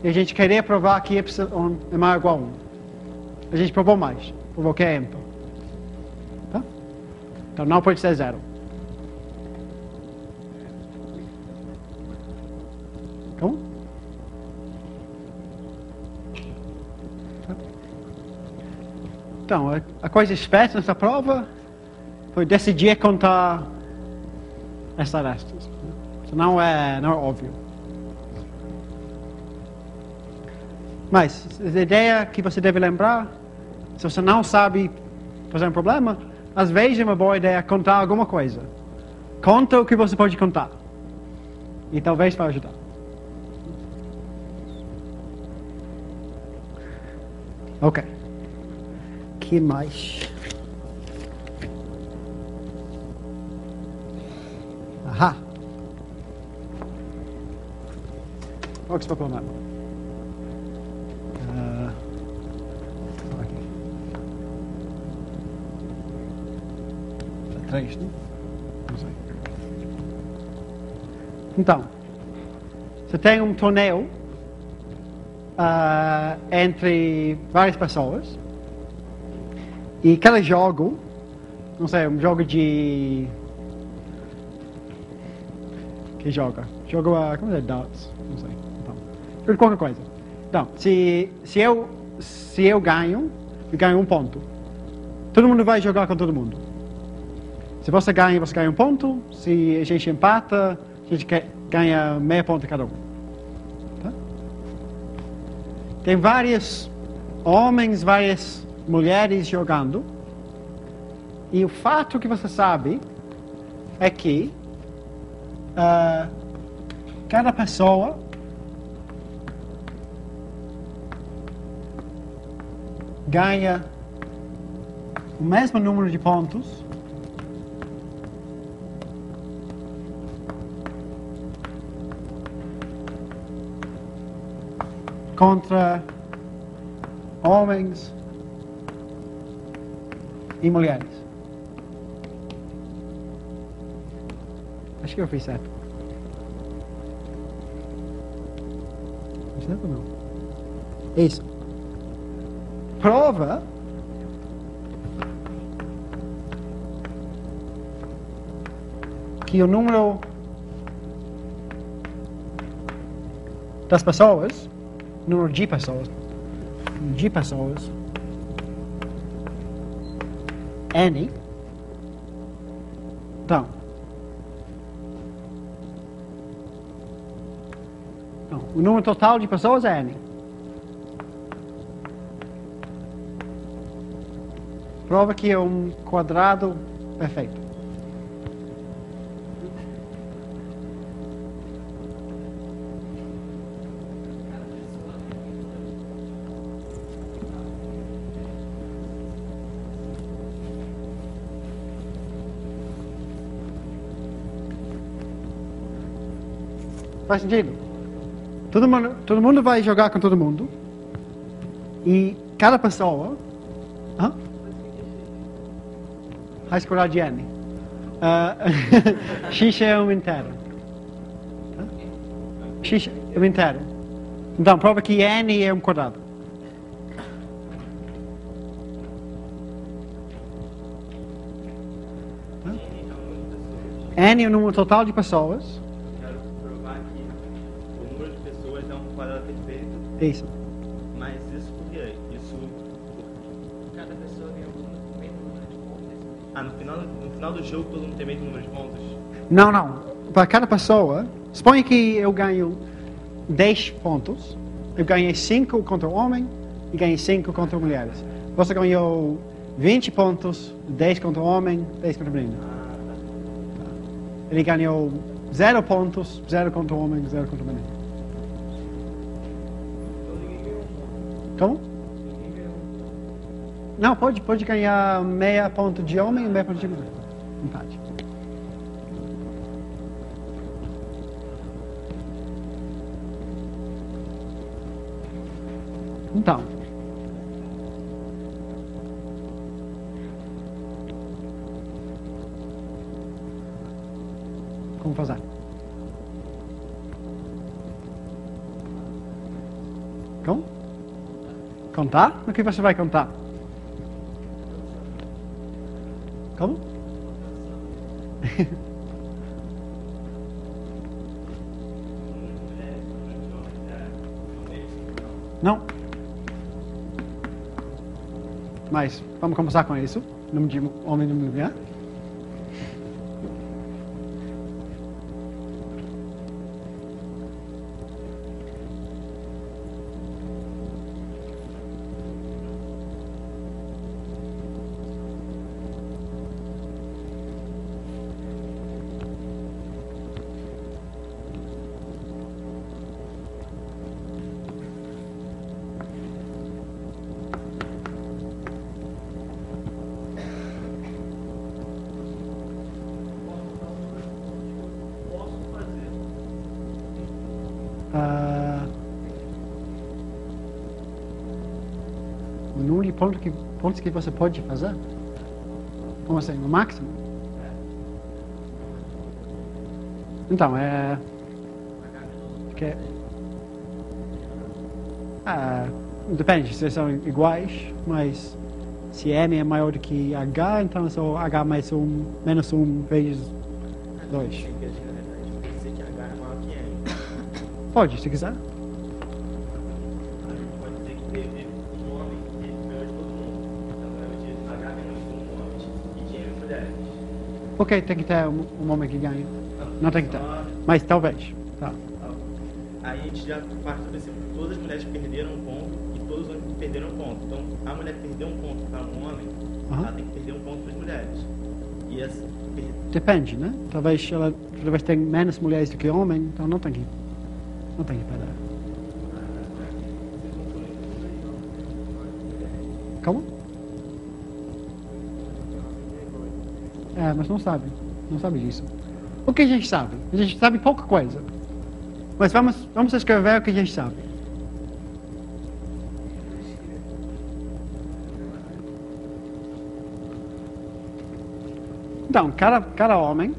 E a gente queria provar que Y é maior igual a 1. A gente provou mais. Provou que é ímpar. Tá? Então não pode ser zero. Coisa esperta nessa prova foi decidir contar essas arestas. Isso não é, não é óbvio. Mas a ideia que você deve lembrar, se você não sabe fazer um problema, às vezes é uma boa ideia contar alguma coisa. Conta o que você pode contar. E talvez vai ajudar. Ok que mais? Aha. Ook Stockholm. Uh, Três, né? Não. Então, você tem um torneio uh, ah, entre várias pessoas e cada jogo, não sei, um jogo de que joga? Joga, como é, darts? Não sei. Então, qualquer coisa. Então, se, se, eu, se eu ganho, eu ganho um ponto. Todo mundo vai jogar com todo mundo. Se você ganha, você ganha um ponto. Se a gente empata, a gente ganha meio ponto cada um. Tá? Tem vários homens, várias mulheres jogando. E o fato que você sabe é que ah, cada pessoa ganha o mesmo número de pontos contra homens e mulheres. Acho que eu fiz certo. Fiz certo não? Isso. Prova que o número das pessoas, número de pessoas, de pessoas, N, então, Não, o número total de pessoas é N. Prova que é um quadrado perfeito. Faz sentido? Todo mundo, todo mundo vai jogar com todo mundo. E cada pessoa. Hã? De N. Ah, X é um inteiro. X é um inteiro. Então, prova que N é um quadrado. N é o número total de pessoas. Isso. mas isso por quê? Isso. Cada pessoa ganha um mesmo número de pontos. Ah, no final, no final do jogo todo mundo tem o mesmo número de pontos? Não, não. Para cada pessoa, suponha que eu ganho 10 pontos. Eu ganhei 5 contra o homem e ganhei 5 contra mulheres. Você ganhou 20 pontos, 10 contra o homem, 10 contra a menina. Ele ganhou 0 pontos, 0 contra o homem, 0 contra a menina. Como? Não, pode, pode ganhar meia ponto de homem e meia ponto de mulher. Empate. Então. Contar? O que você vai contar? Como? Não. Mas vamos começar com isso. Número de homem e mulher. Pontos que, pontos que você pode fazer? Como assim? No máximo? Então, é. Que é ah, depende, se são iguais, mas se M é maior do que H, então é só H mais um, menos um vezes dois. Sim, que a gente, na verdade, pode dizer que H é maior que M. Pode, se quiser. Que tem que ter um, um homem que ganha? Não tem que ter. Mas talvez. Tá. Aí a gente já parte do princípio que todas as mulheres perderam um ponto e todos os homens perderam um ponto. Então, a mulher perdeu um ponto para um homem, Aham. ela tem que perder um ponto para as mulheres. E essa Depende, né? Talvez ela talvez tenha menos mulheres do que homens, então não tem que. Não tem que perder. Mas não sabe. Não sabe disso. O que a gente sabe? A gente sabe pouca coisa. Mas vamos, vamos escrever o que a gente sabe. Então, cada, cada homem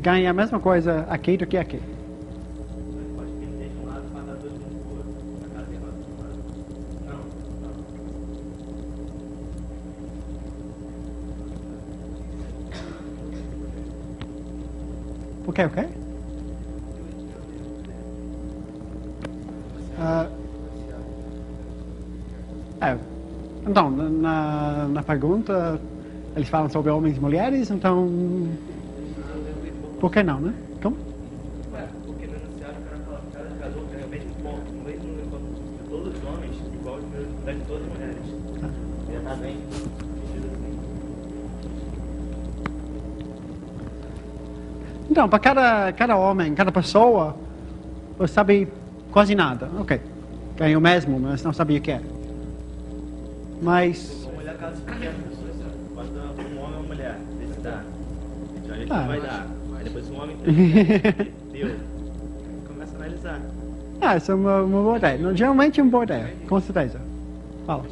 ganha a mesma coisa aqui do que aqui. pode perder de um lado para dar dois pontos para o outro. Para cada derrota de um lado. Não, não. O que, o quê? Ah, é, então, na, na pergunta, eles falam sobre homens e mulheres, então. Por que não, né? Então, para cada, cada homem, cada pessoa, você sabe quase nada. Ok, ganha o mesmo, mas não sabia o que é. Mas. Vamos olhar casos pequenos. Bota um homem e uma mulher, se dá. A gente olha que Ah, vai dar. Aí depois um homem. Deu. Começa a analisar. Ah, isso é uma, uma boa ideia. Geralmente é uma boa ideia, com certeza. Fala.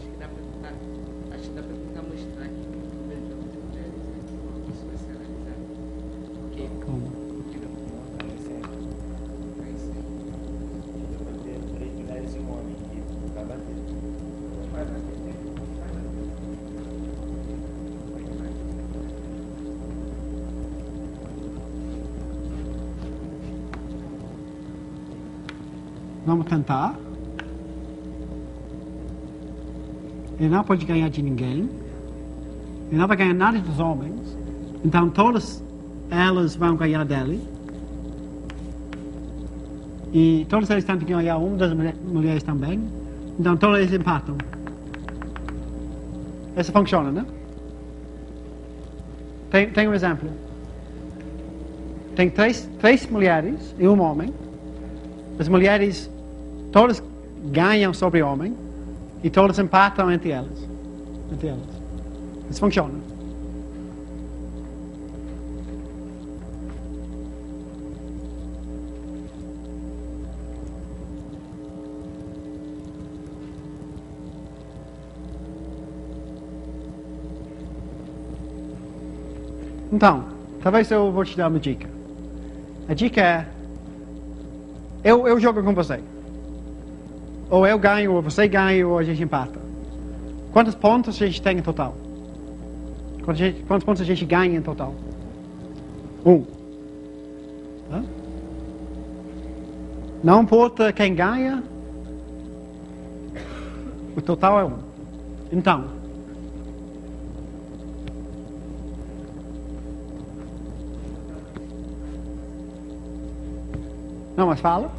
Tentar. Ele não pode ganhar de ninguém. Ele não vai ganhar nada dos homens. Então todas elas vão ganhar dele. E todos eles têm que ganhar uma das mulher- mulheres também. Então todos eles empatam. Essa funciona, né? Tem, tem um exemplo. Tem três, três mulheres e um homem. As mulheres todas ganham sobre o homem e todas empatam entre elas. Entre elas. Isso funciona. Então, talvez eu vou te dar uma dica. A dica é eu, eu jogo com você. Ou eu ganho, ou você ganha, ou a gente empata. Quantos pontos a gente tem em total? Quantos, quantos pontos a gente ganha em total? Um. Hã? Não importa quem ganha, o total é um. Então, não, mas fala.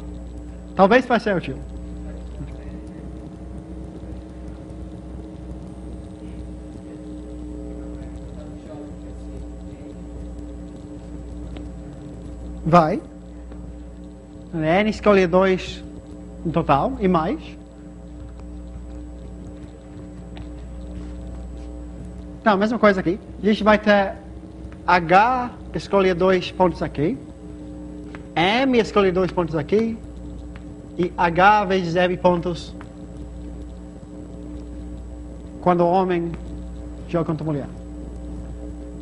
Talvez vai ser útil. Vai. N escolhe dois no total e mais. Não, mesma coisa aqui. A gente vai ter H escolhe dois pontos aqui. M escolhe dois pontos aqui. E H vezes M pontos. quando o homem joga contra a mulher.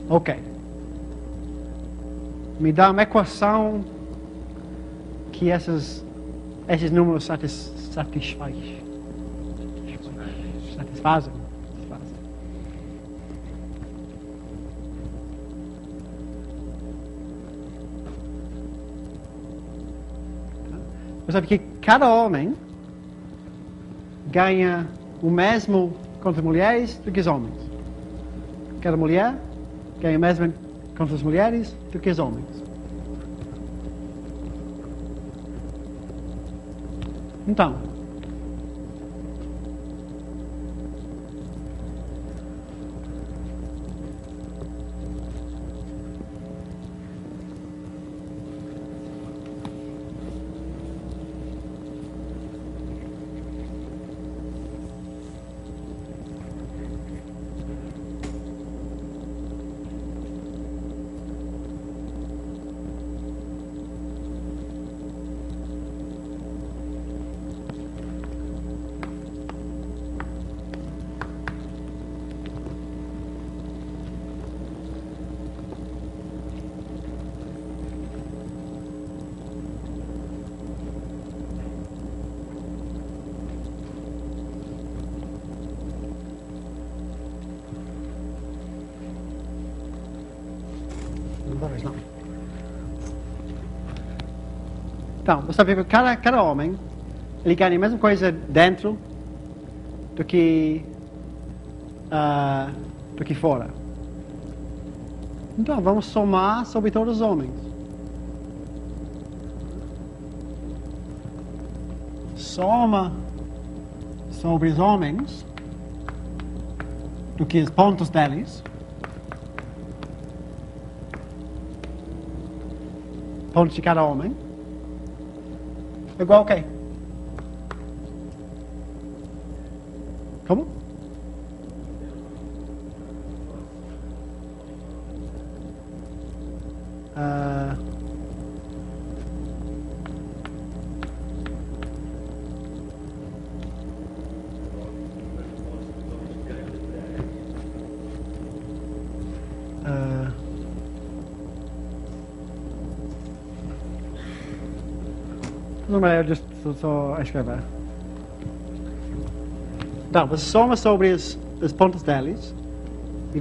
Ok. Me dá uma equação que essas, esses números satis, satisfaz. Satisfazem. Satisfazem. Você sabe que cada homem ganha o mesmo contra mulheres do que os homens. Cada mulher ganha o mesmo contra as mulheres do que os homens. Então, você sabe que cada, cada homem, ele ganha a mesma coisa dentro do que, ah, do que fora. Então, vamos somar sobre todos os homens. Soma sobre os homens do que os pontos deles. pontos de cada homem. Igual o just, só, só escrever. Então, você soma sobre os, os pontos deles e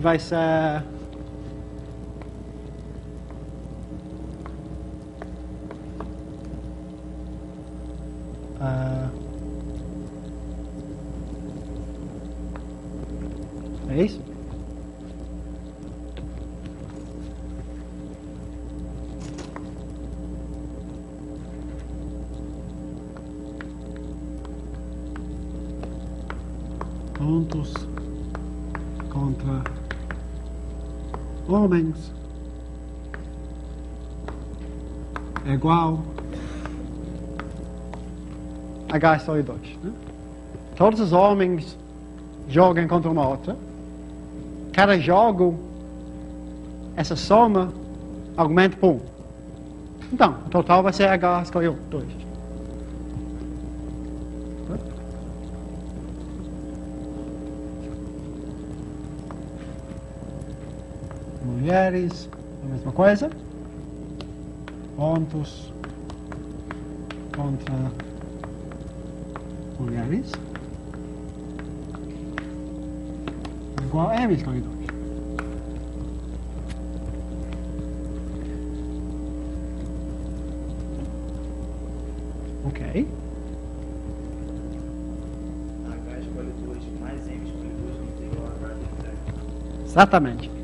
homens é igual a HSO2. Né? Todos os homens jogam contra uma outra. Cada jogo, essa soma aumenta por um. Então, o total vai ser HSO2. Mulheres, a mesma coisa. Pontos contra mulheres. Igual a M escolhe 2. Ok. H escolhe 2 mais M escolhe 2 não tem a H. Exatamente.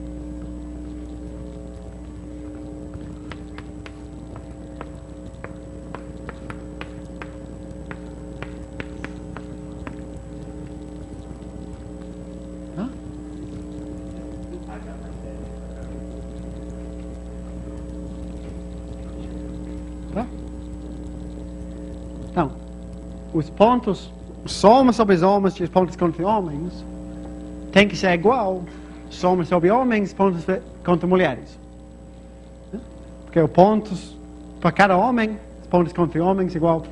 Os pontos, soma sobre os homens e os pontos contra homens, tem que ser igual soma sobre homens, pontos fe- contra mulheres. Porque os pontos para cada homem, os pontos contra homens igual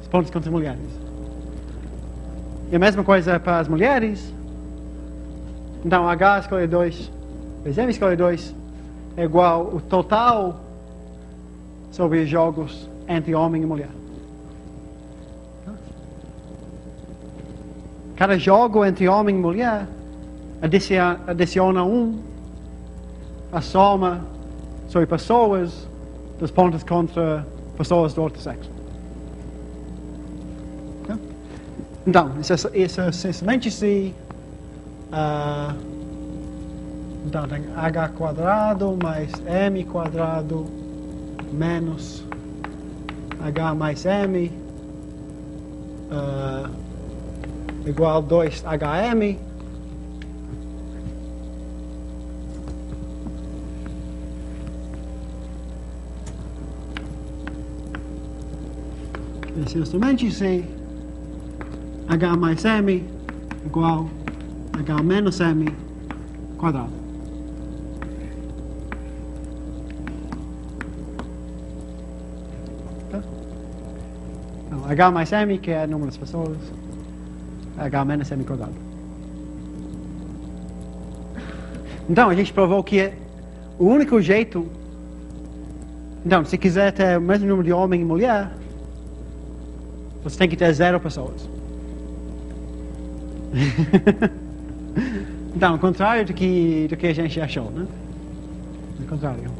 os pontos contra mulheres. E a mesma coisa para as mulheres. Então, H escolhe 2, vezes M escolhe 2, é igual o total sobre jogos entre homem e mulher. Cada jogo entre homem e mulher adiciona, adiciona um, a soma sobre pessoas dos pontos contra pessoas do outro sexo. Então, isso, é- isso é essencialmente se. Uh, então, tem h quadrado mais m quadrado menos h mais m uh, igual 2hm. Essencialmente se h mais m igual h menos m quadrado. Tá? Então, h mais m, que é número das pessoas, h menos m quadrado. Então, a gente provou que é o único jeito. Então, se quiser ter o mesmo número de homem e mulher, você tem que ter zero pessoas. então, ao contrário do que, do que a gente achou, né? Ao contrário.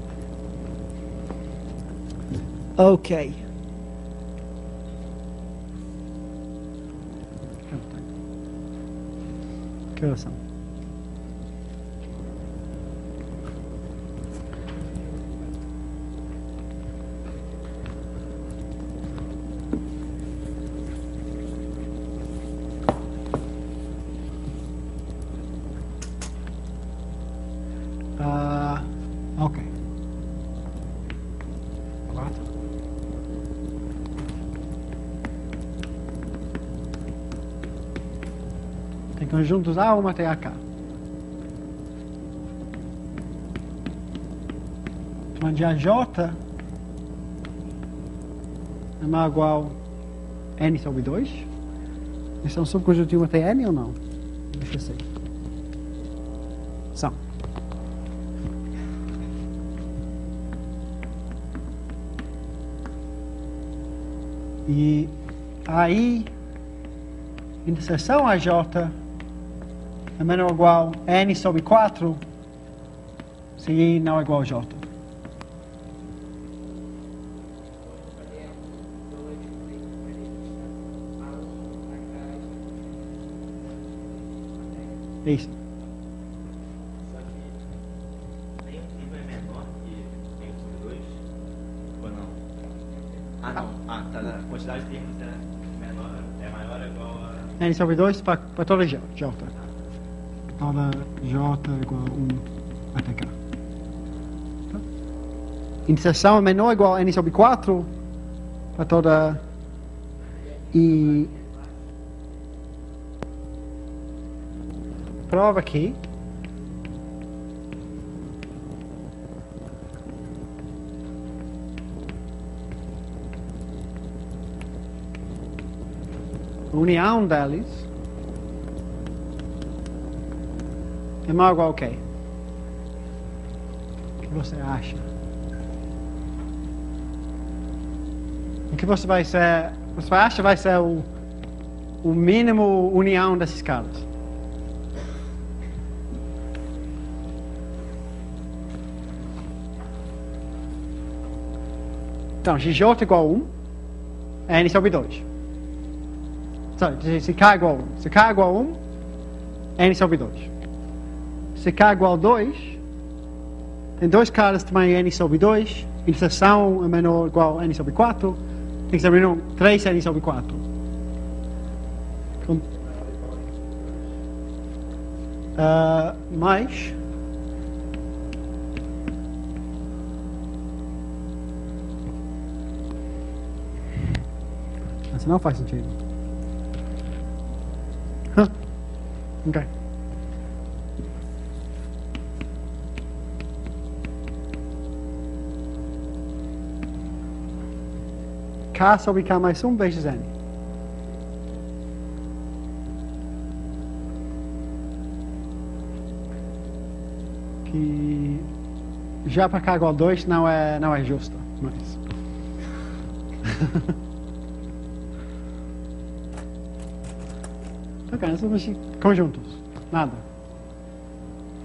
Ok. Que horas são? Ah, ok. Quatro. Tem conjuntos A, uma até AK. Onde a J é igual N sobre 2. Isso é um 1 até N ou não? Deixa eu. São. E aí, interseção AJ é menor ou igual a N sobre 4, se I não é igual a J. Isso. Só que tem nível menor que tem sobre 2? Ou não? Ah, não. Ah, tá. tá. A quantidade de termos é menor, é maior ou igual a. N sobre 2 para toda J. J. Toda J igual a 1 até cá. Tá? É menor igual a N sobre 4 para toda I. Prova que a união deles é igual a quê? O que você acha? O que você vai ser? Você acha vai ser o, o mínimo união desses caras? Então, XJ é igual a 1, N sobre 2. Se, se K é igual a 1, se K é igual a 1, N sobre 2. Se K igual a 2, tem dois caras também N sobre 2, interseção é menor igual a N sobre 4, tem que ser menor 3 N sobre 4. Com, uh, mais Isso não faz sentido. Hã? Ok. cá só ficar mais um vez ano. Que já para cá igual dois não é, não é justo, mas... ok, nós somos conjuntos, nada.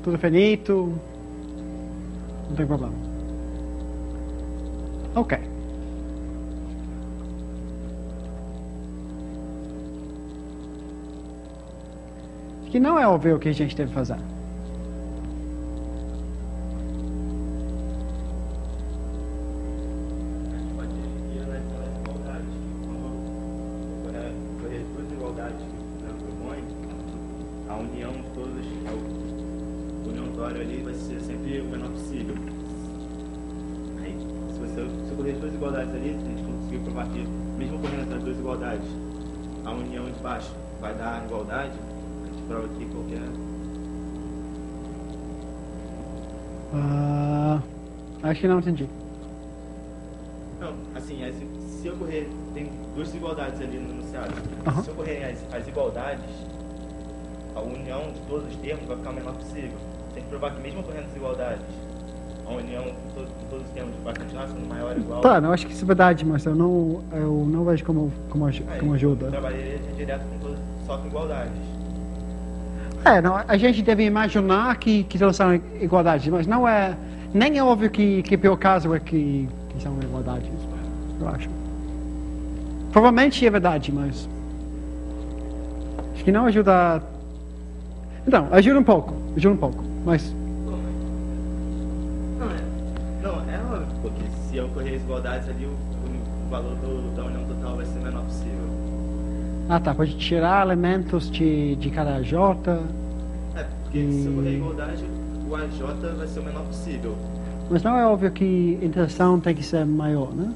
Tudo finito, não tem problema. Ok. Que não é óbvio o que a gente deve fazer. A gente pode ir analisando as igualdades. Quando ocorrer ocorrer duas igualdades que né, propõe, a união de todas, a união do óleo ali vai ser sempre o menor possível. Aí, se você se ocorrer duas igualdades ali, a gente conseguir provar que, mesmo ocorrendo essas duas igualdades, a união de baixo vai dar igualdade, a gente prova que qualquer. Ah, acho que não entendi. Não, assim, as- se ocorrer, tem duas desigualdades ali no enunciado. Aham. Se ocorrerem as, as igualdades, a união de todos os termos vai ficar o menor possível. Tem que provar que mesmo ocorrendo desigualdades, a união com, to- com todos os termos vai continuar sendo maior ou igual. Tá, eu acho que isso é verdade, mas eu não, eu não vejo como, como, Aí, como ajuda. Eu trabalharia direto com todos, só com igualdades. É, não, a gente deve imaginar que, que são igualdades, mas não é. Nem é óbvio que, que o pior caso é que, que são igualdades, eu acho. Provavelmente é verdade, mas. Acho que não ajuda. Então, ajuda um pouco, ajuda um pouco, mas. Não, é, não, é óbvio, porque se ocorrer igualdades ali, o, o valor do- da união total vai ser o menor possível. Ah tá, pode tirar elementos de, de cada J, É, porque se ocorrer igualdade, o AJ vai ser o menor possível. mas não é óbvio que a interação tem que ser maior, né?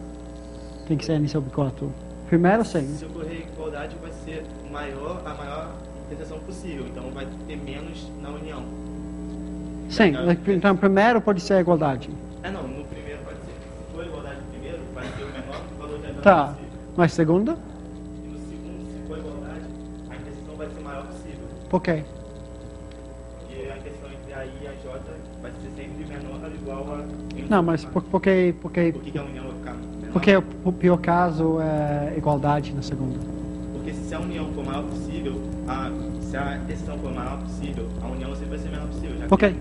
Tem que ser n sobre 4. Primeiro sim. Se ocorrer igualdade, vai ser maior, a maior interseção possível. Então vai ter menos na união. Sim, então primeiro pode ser a igualdade. É não, no primeiro pode ser. Se for igualdade primeiro, vai ter o menor valor de AJ Tá, possível. mas segunda? E no segundo, se for igualdade, a interseção vai ser maior possível. Por quê? Que, que a união vai ficar menor? porque o, o pior caso é igualdade na segunda? Porque se a união for maior possível, a, se a interseção for maior possível, a união sempre vai ser menor possível. Já Por que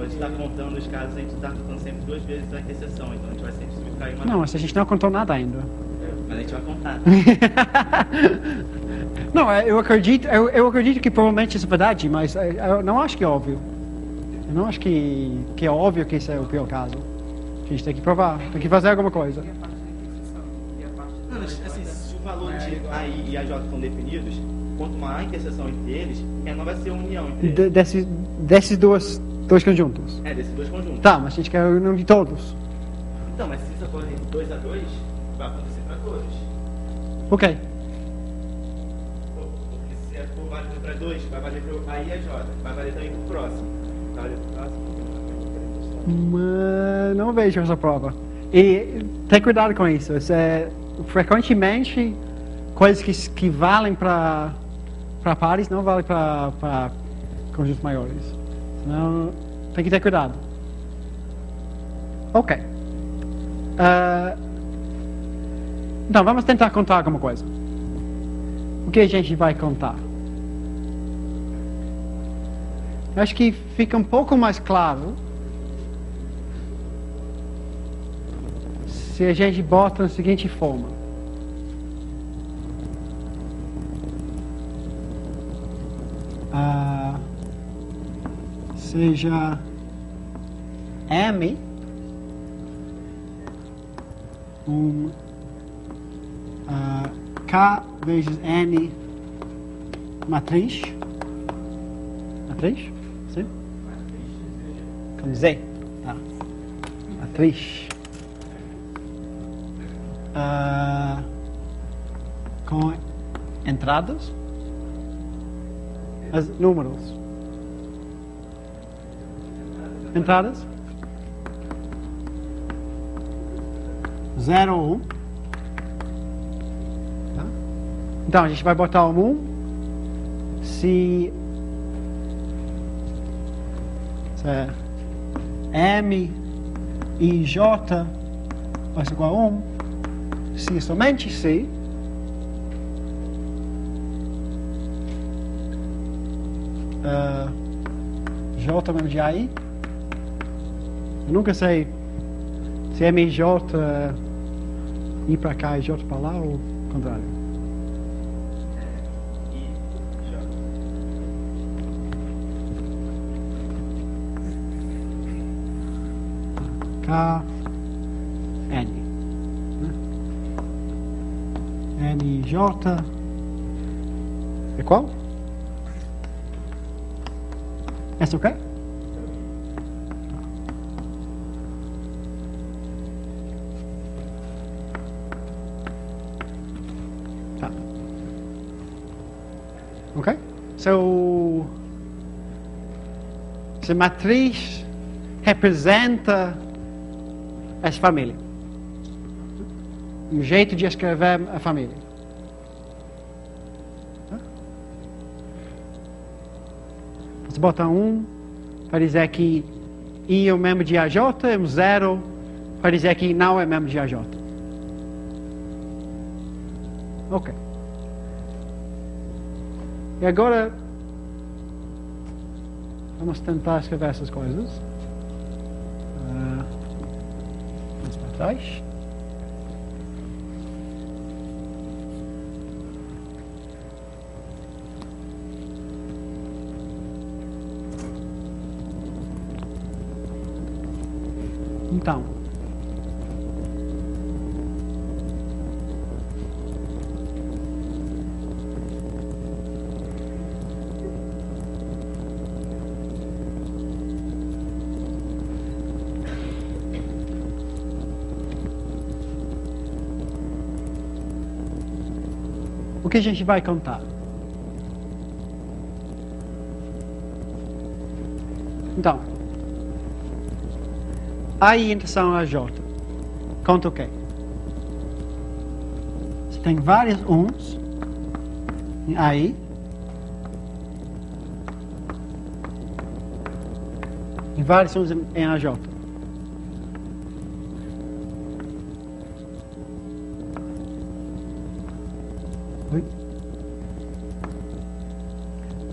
a gente está contando os casos, a gente está contando sempre duas vezes a interseção. Então a gente vai sempre subtrair uma Não, mas a gente não contou nada ainda. Mas a gente vai contar. não, é, eu acredito, eu, eu acredito que provavelmente isso é verdade, mas é, eu não acho que é óbvio. Eu não acho que, que é óbvio que esse é o pior caso. A gente tem que provar, tem que fazer alguma coisa. Não, mas, dois assim, se o valor é de. A e AJ estão definidos, quanto maior a interseção entre eles, menor vai ser a união entre eles. De, desses, desses dois, dois conjuntos. É, desses dois conjuntos. Tá, mas a gente quer a união de todos. Então, mas se isso ocorrer 2 a 2, vai acontecer para todos. Quê? Porque se é for válido para 2, vai valer para A e AJ. Vai valer também para o próximo. Vai valer para o próximo. Mas não vejo essa prova. E tem cuidado com isso. isso é, frequentemente, coisas que, que valem para pares não valem para conjuntos maiores. Senão, tem que ter cuidado. Ok. Ah, então, vamos tentar contar alguma coisa. O que a gente vai contar? Acho que fica um pouco mais claro se a gente bota da seguinte forma. Ah, seja M um ah, K vezes N matriz. Matriz? Com Z. Tá. Matriz. Ah, com entradas, as números. Entradas. Zero um. Tá? Então a gente vai botar o um. Se, se M e J vai ser igual a 1 se e somente se uh, J mesmo de AI eu nunca sei se M e J ir para cá e J para lá ou o contrário N né? N J é qual? Essa ok? Tá. Ok? So, se matriz representa essa família. Um jeito de escrever a família. Tá? Você bota um para dizer que I é o membro de AJ, e um zero para dizer que não é membro de AJ. Ok. E agora vamos tentar escrever essas coisas. Vamos para trás. Então, que a gente vai contar? Então, A e intenção a J. Conta o quê? Você tem vários uns em AI. E vários uns em em AJ.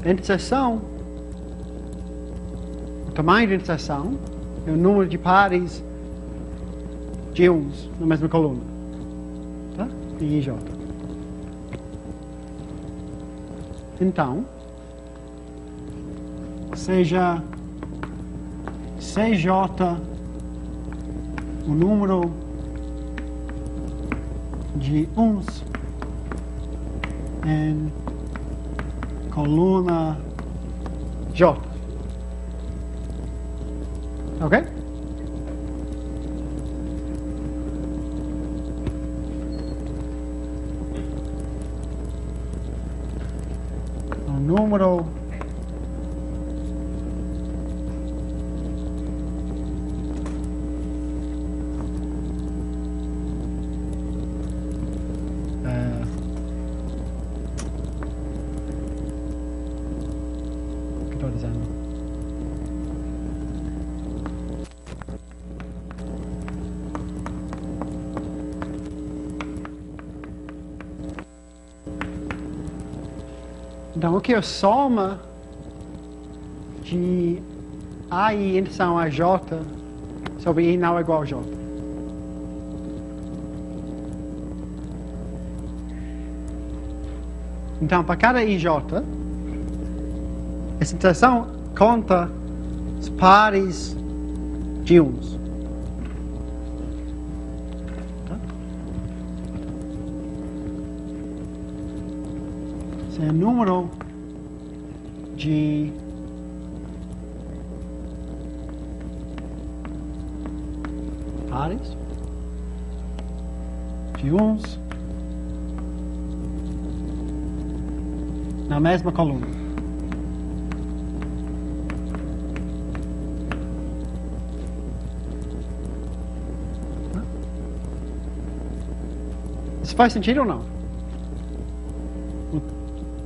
A interseção, o tamanho da interseção é o número de pares de uns na mesma coluna. Tá? E J. Então, seja CJ o número de uns em coluna J. Ok? Que a soma de A e intenção a J sobre I não é igual a J? Então, para cada IJ, essa intenção conta os pares de uns. Tá? Esse é o número de pares de uns na mesma coluna. Isso faz sentido ou não?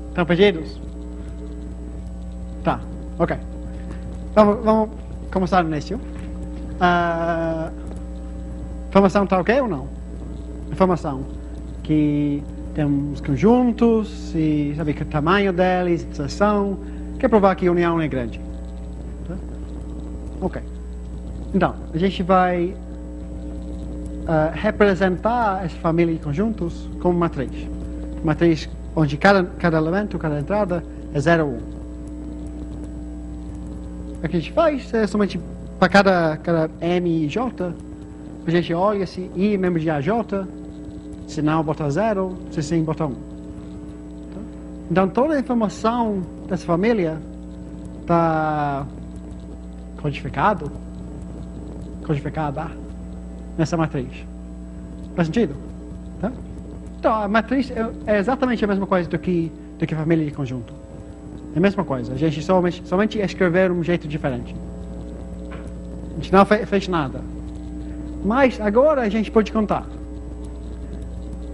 Estão perdidos? Vamos, vamos começar início. a informação está ok ou não? Informação que tem os conjuntos e sabe que o tamanho deles, são, quer provar que a união é grande. Tá? Ok. Então, a gente vai uh, representar essa família de conjuntos como matriz. Matriz onde cada, cada elemento, cada entrada é 0 ou 1. Um. O que a gente faz é somente para cada, cada M e J, a gente olha se I é membro de AJ, se não, bota 0, se sim, bota 1. Um. Então, toda a informação dessa família está codificado, codificada nessa matriz. Faz sentido? Tá? Então, a matriz é, é exatamente a mesma coisa do que, do que a família de conjunto. É a mesma coisa. A gente somente, somente escrever um jeito diferente. A gente não fez nada. Mas agora a gente pode contar.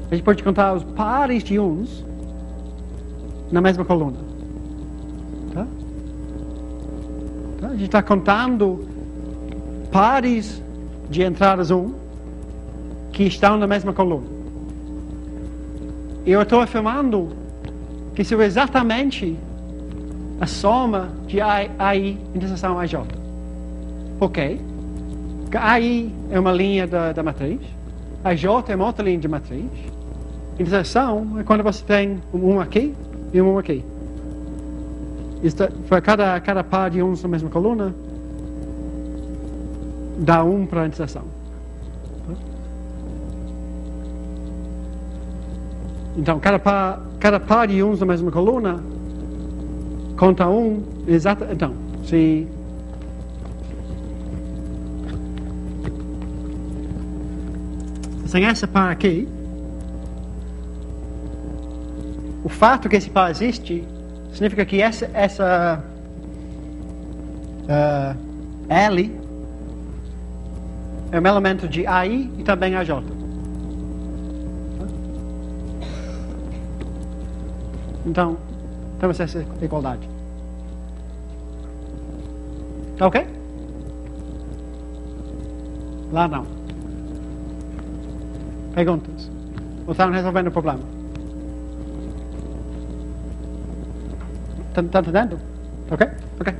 A gente pode contar os pares de uns na mesma coluna. Tá? tá? A gente está contando pares de entradas 1 que estão na mesma coluna. Eu estou afirmando que é exatamente a soma de AI interseção AJ. Por quê? Porque AI é uma linha da, da matriz, AJ é uma outra linha de matriz. Interseção é quando você tem um aqui e um aqui. Para cada, cada par de uns na mesma coluna, dá um para a interseção. Então, cada par, cada par de uns na mesma coluna conta um, exato. Então, se sem essa par aqui, o fato que esse par existe significa que essa, essa uh, L é um elemento de AI e também AJ. Então, temos essa igualdade. Tá ok? Lá não. Perguntas? Ou estão resolvendo o problema? Está tá entendendo? Ok? Ok.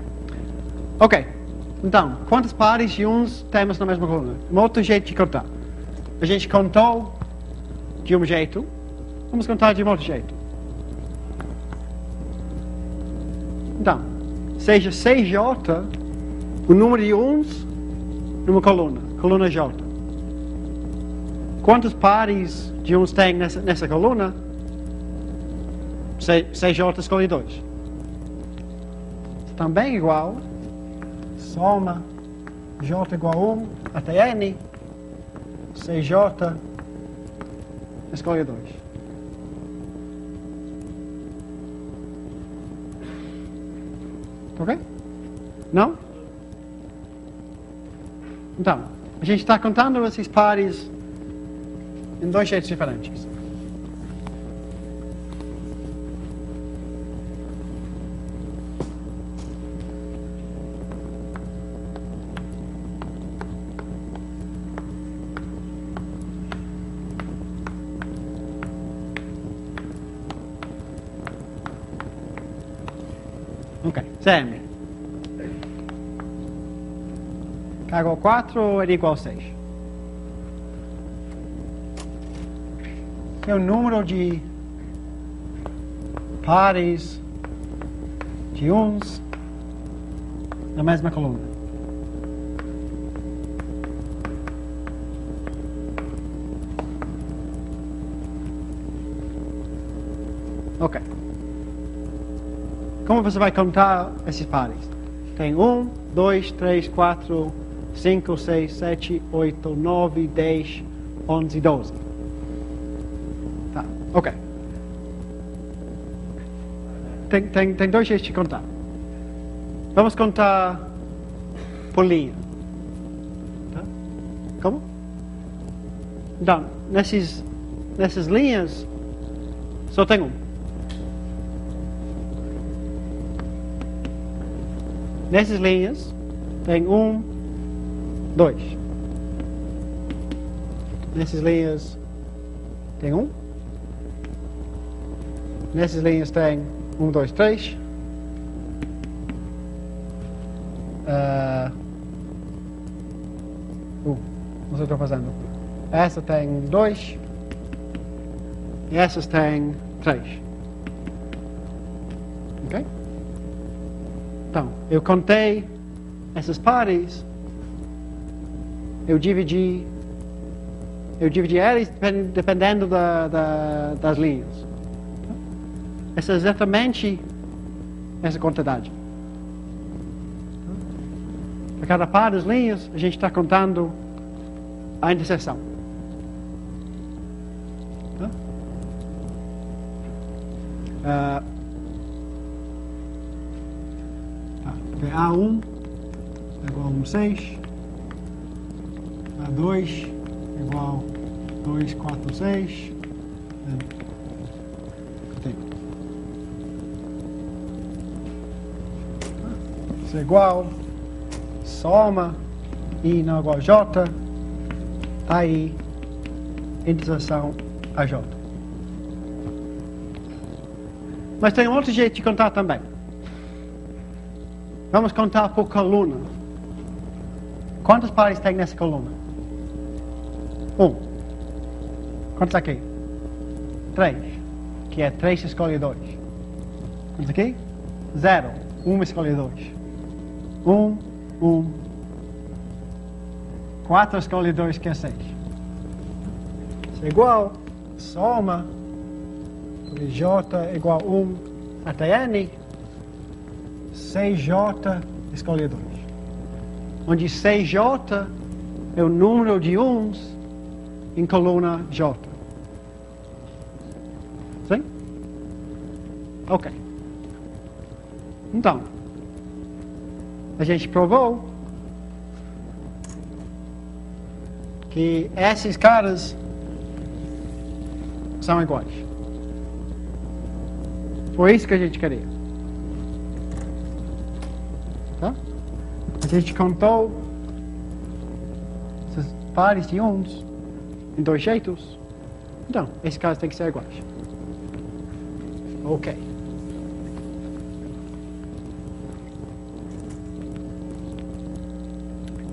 Ok. Então, quantos pares de uns temos na mesma coluna? Um outro jeito de contar. A gente contou de um jeito, vamos contar de um outro jeito. Então, seja CJ o número de uns numa coluna, coluna J. Quantos pares de uns tem nessa, nessa coluna? CJ escolhe 2. Também igual, soma J igual a 1 até N, CJ escolhe 2. Ok? Não? Então, a gente está contando esses pares em dois jeitos diferentes. Ok. K igual 4 ou ele igual a 6? É o número de pares de uns na mesma coluna. Ok. Como você vai contar esses pares? Tem um, dois, três, quatro, 5, 6, 7, 8, 9, 10, 11, 12. Tá, ok. Tem, tem, tem dois jeitos de contar. Vamos contar por linha. Tá? Como? Então, nesses, nessas linhas, só tem um. Nessas linhas, tem um, 2. Nessas linhas tem 1. Um. Nessas linhas tem 1, 2, 3. Uh, uh, não sei o que estou fazendo. Essa tem 2. E essas têm 3. Ok? Então, eu contei essas pares. Eu dividi. Eu dividi elas dependendo da, da, das linhas. Essa é exatamente essa quantidade. Para cada par das linhas, a gente está contando a interseção. 6. A 2 igual 2, 4, 6. Isso é igual, soma, I não igual a J, tá aí interseção a J. Mas tem outro jeito de contar também. Vamos contar por coluna. Quantos pares tem nessa coluna? Um. Quantos aqui? Três. Que é três escolhe dois. Quantos aqui? Zero. Um escolhe dois. Um, um. Quatro escolhe dois, que é seis. Isso é igual. Soma J é igual a 1 até N, 6J escolhe 2. Onde 6J é o número de uns em coluna J. Sim? Ok. Então, a gente provou que esses caras são iguais. Foi isso que a gente queria. A gente contou esses pares de uns em dois jeitos. Então, esse caso tem que ser igual. Ok.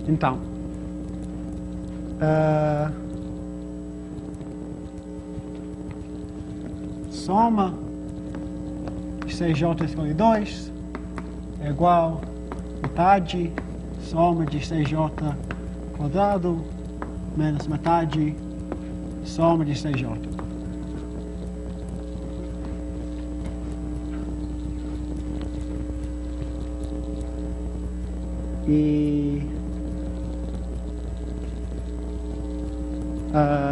Então, uh, soma 6J escolhe 2 é igual metade, soma de 6J quadrado menos metade, soma de 6J. E uh,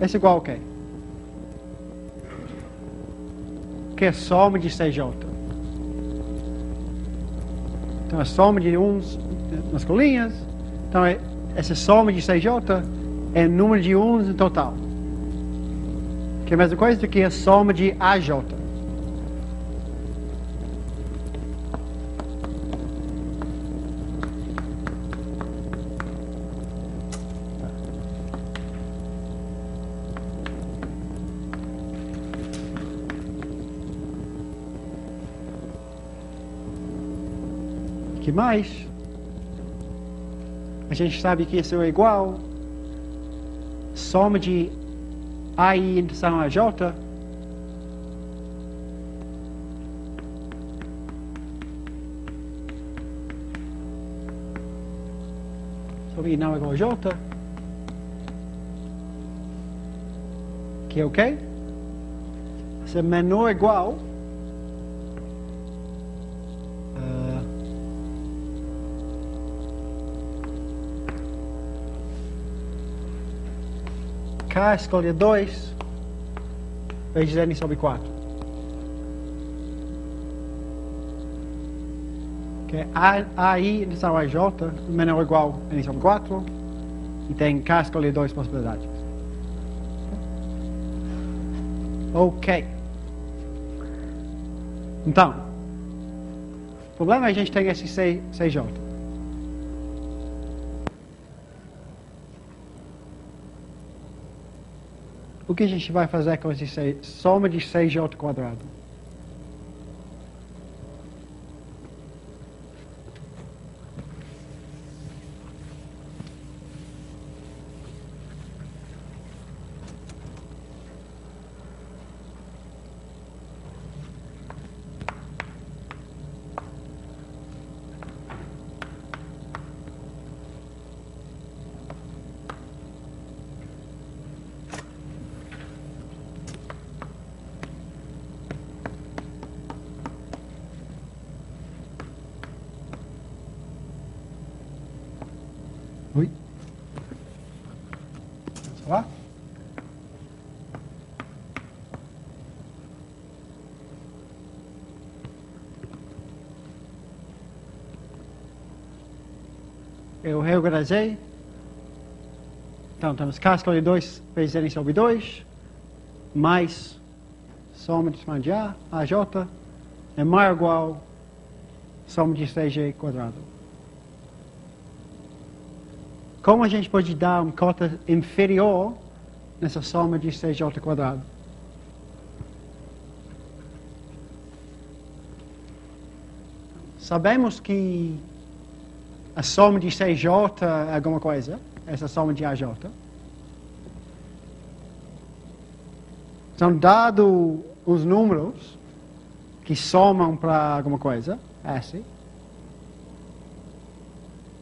Esse é igual quê? Que é soma de CJ. Então, a soma de uns nas colinhas. Então, é, essa soma de CJ é número de uns no total. Que é a mesma coisa do que a soma de AJ. Mais. A gente sabe que isso é igual. Soma de AI intersão a J. Sobre I não é igual a J. Que é o quê? Se menor ou igual K escolhe 2 vezes N sobre 4. Que é AI divisão AJ menor ou igual a N sobre 4. E tem K escolhe 2 possibilidades. Ok. Então, o problema é que a gente tem esse CJ. O que a gente vai fazer com esse C- soma de CJ quadrado? Eu reorganizei. Então, temos K escolhe 2 vezes N sobre 2, mais soma de de A, AJ, é maior ou igual soma de CG quadrado. Como a gente pode dar uma cota inferior nessa soma de CJ quadrado? Sabemos que a soma de CJ é alguma coisa, essa soma de AJ. São dados os números que somam para alguma coisa, S.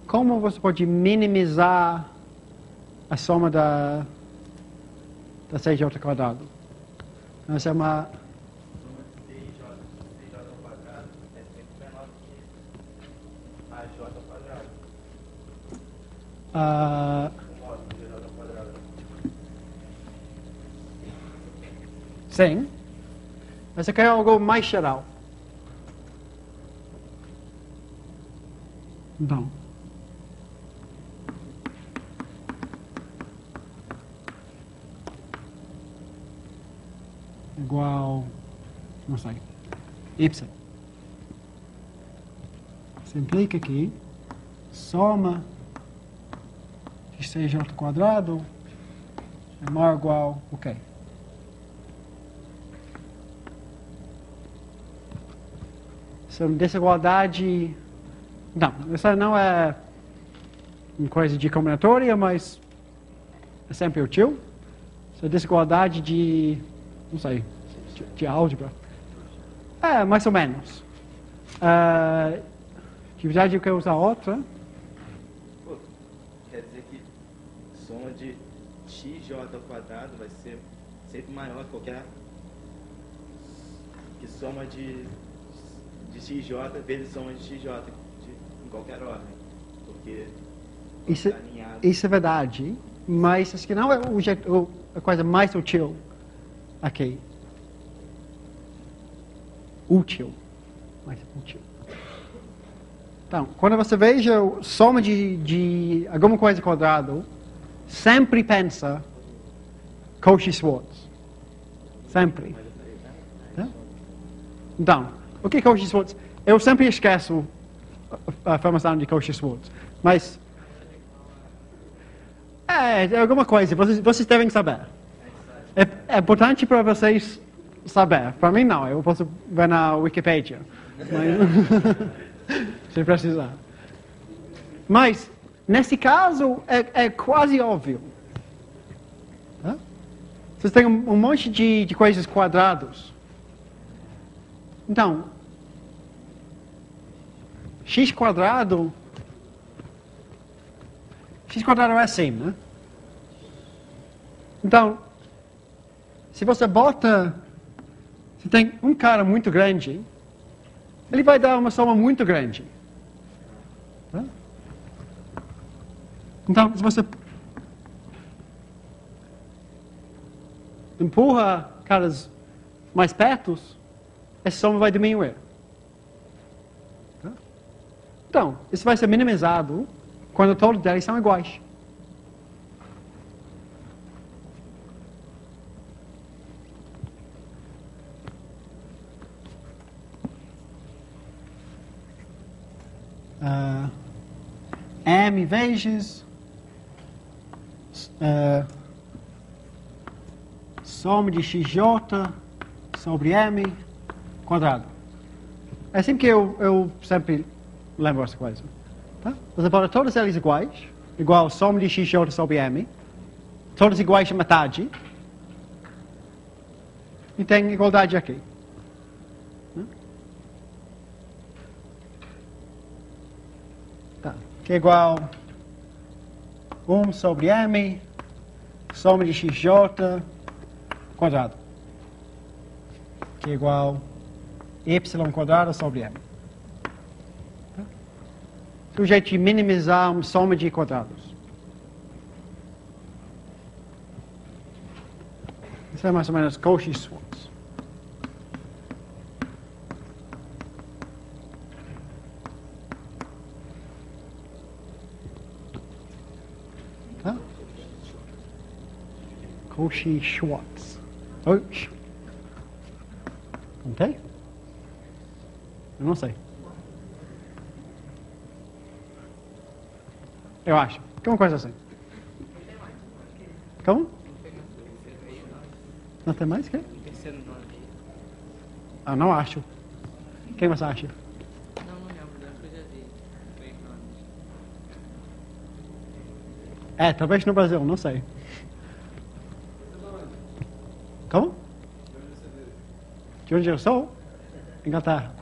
Como você pode minimizar a soma da, da CJ quadrado? Essa é uma. Soma de CJ, CJ ao quadrado é sempre menor que AJ ao quadrado. Ah, ao quadrado. sim. Mas eu quero algo mais geral. Então. Igual. Não sei. Y. Implica aqui. Soma de CJ quadrado é maior ou igual o quê? São desigualdade. Não, essa não é uma coisa de combinatória, mas é sempre útil. Essa desigualdade de. não sei, de, de álgebra. É, mais ou menos. Ah, de verdade, eu quero usar outra. Pô, quer dizer que soma de xj ao quadrado vai ser sempre maior que qualquer que soma de, de xj vezes soma de xj de, em qualquer ordem. Porque Isso, tá alinhado. isso é verdade, mas acho que não é o jeito, a coisa mais útil aqui. Útil. Mais útil. Então, quando você veja soma de, de alguma coisa quadrado, sempre pensa Cauchy-Schwarz. Sempre. Tá? Então, o que é Cauchy-Schwarz? Eu sempre esqueço a, a formação de Cauchy-Schwarz, mas é, é alguma coisa, vocês, vocês devem saber. É, é importante para vocês saber. Para mim, não, eu posso ver na Wikipedia. Mas, se precisar. Mas, nesse caso, é, é quase óbvio. Vocês têm um, um monte de, de coisas quadrados. Então, x quadrado x quadrado é assim, né? Então, se você bota, se tem um cara muito grande, ele vai dar uma soma muito grande. Então, se você empurra caras mais perto, essa soma vai diminuir. Tá? Então, isso vai ser minimizado quando todos eles são iguais. Uh, m vezes ah, soma de xj sobre m quadrado. É assim que eu, eu sempre lembro essa coisa. Tá? Você bota todas elas iguais, igual soma de xj sobre m, todas iguais a metade, e tem igualdade aqui. Tá. Que é igual 1 sobre m, soma de xj quadrado. Que é igual y quadrado sobre m. Tá? Esse é o jeito de minimizar uma soma de quadrados. Isso é mais ou menos Cauchy-Schwarz. Tá? Cauchy-Schwarz. Oh, sh- Não tem? Eu não sei. Eu acho. Que é uma coisa assim. Como? Não tem mais? Que? Ah, não acho. Quem mais acha? Não, não lembro, acho que eu já vi. Foi nome. É, talvez no Brasil, não sei. Como? De onde eu sou? Inglaterra.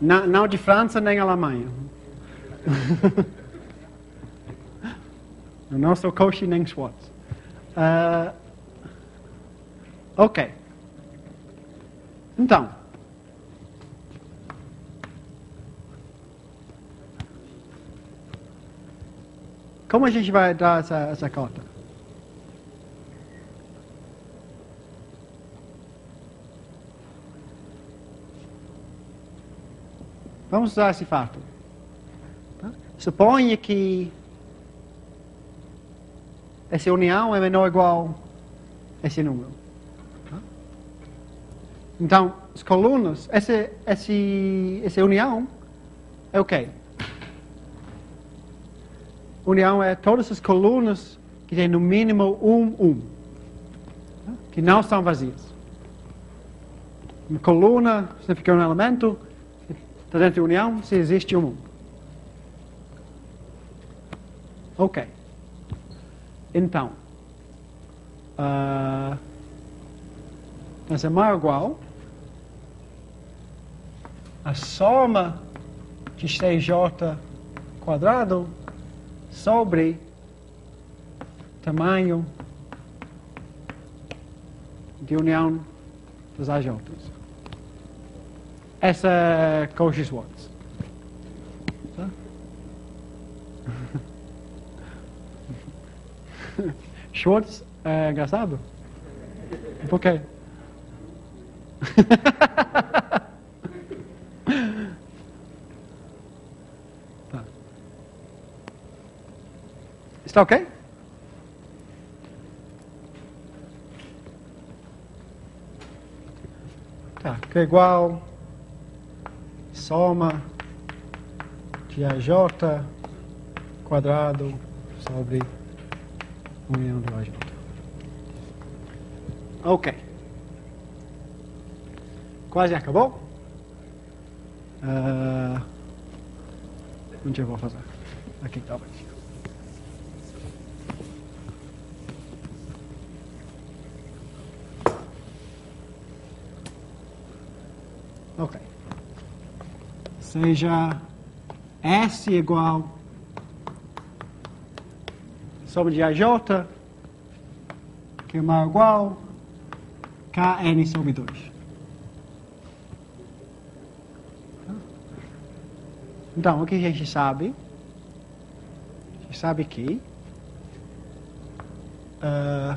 Não, não de França nem Alemanha. eu não sou Cauchy nem Schwartz. Ah, ok. Então. Como a gente vai dar essa, essa conta? Vamos usar esse fato. Suponha que essa união é menor ou igual a esse número. Então, as colunas, essa, essa, essa união é o quê? União é todas as colunas que têm no mínimo um, um. Que não são vazias. Uma coluna significa um elemento, dentro da união se existe um. Ok. Então, ah, essa é ou igual a soma de CJ quadrado sobre tamanho de união dos AJs. Essa é Cauchy-Schwarz. Tá? Schwartz é engraçado? Por quê? tá. Está ok? Tá, que é igual soma de AJ quadrado sobre união do AJ. Ok. Quase acabou? Ah, onde eu vou fazer? Aqui, talvez. Ok. Seja S igual soma de AJ, que é maior igual KN sobre 2. Então, o que a gente sabe? A gente sabe que ah,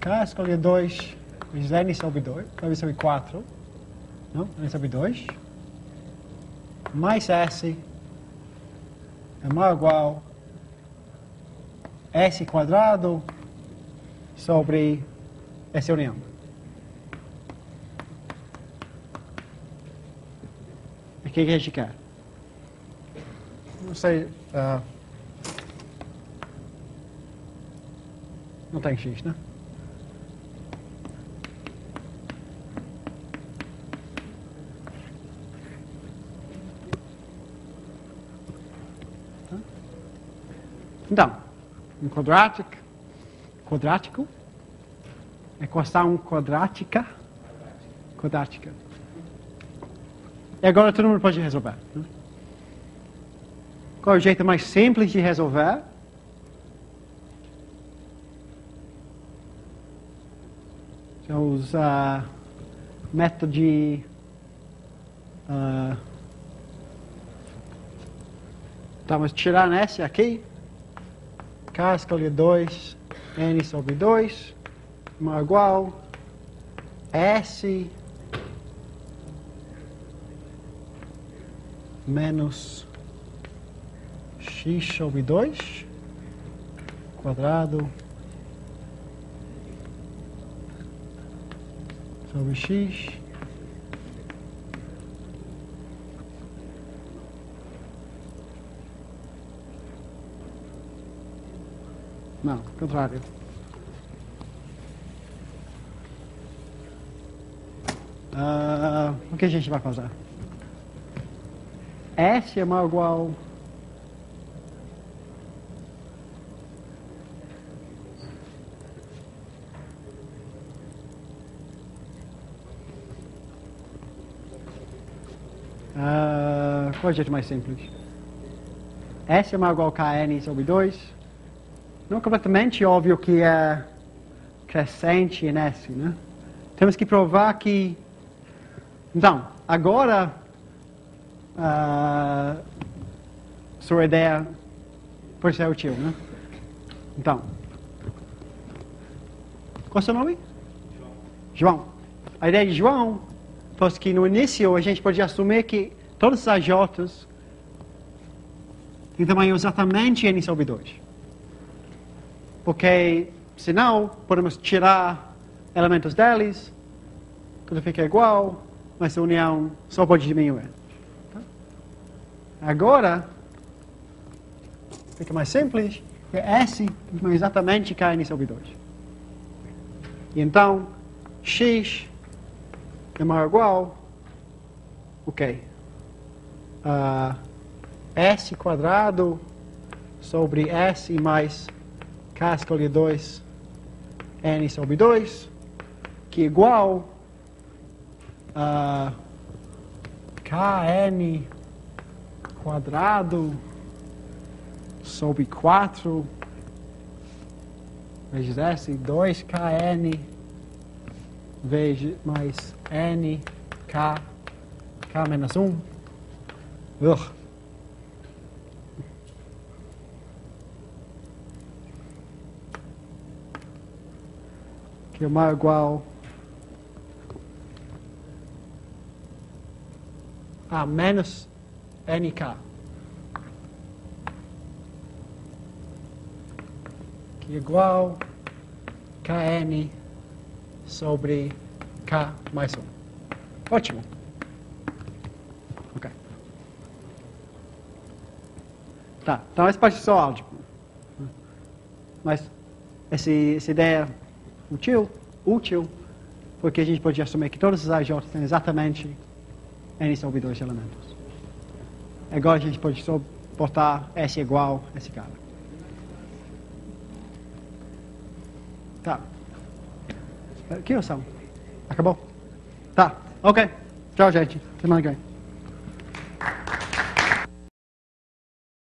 K escolhe 2 Więc dla jednej są obydwoje, prawie sobie 4, no? więc obydwoje. Mais S é maior ou igual a S quadrado sobre S união. O que, que a gente quer? Não sei. Uh... Não tá tem X, né? Então, um quadrático, quadrático, equação quadrática, quadrática. E agora todo mundo pode resolver. Né? Qual é o jeito mais simples de resolver? Já usa método de ah, tá, tirar esse aqui. K escolhe 2, N sobre 2, igual S. Menos x sobre 2 quadrado. Sobre x Não, contrário. Ah, o que a gente vai fazer? S é igual Ah, qual é o jeito mais simples? S é igual a KN sobre 2. Não completamente óbvio que é crescente em S, né? Temos que provar que... Então, agora... ah, sua ideia pode ser útil, né? Então... Qual é o seu nome? João. A ideia de João fosse que no início a gente podia assumir que todos os AJs têm tamanho exatamente n sobre 2. Porque, senão, podemos tirar elementos deles, tudo fica igual, mas a união só pode diminuir. Agora, fica mais simples, S é exatamente n sobre 2. E então, x é maior ou igual, o quê? Ah, S quadrado sobre S mais K escolhe 2 N sobre 2, que é igual a KN quadrado sobre 4 vezes S, 2KN vezes mais N, K, K menos 1. Ugh. Que é igual a menos NK. Que igual KN sobre K mais 1. Ótimo. Ok. Tá, então essa parte só álgebra. Mas esse, essa ideia útil, útil, porque a gente pode assumir que todos os AJ têm exatamente N sobre 2 elementos. Agora a gente pode só botar S igual a esse cara. Tá. Que horas são? Acabou? Tá, ok. Tchau, gente. Semana que vem.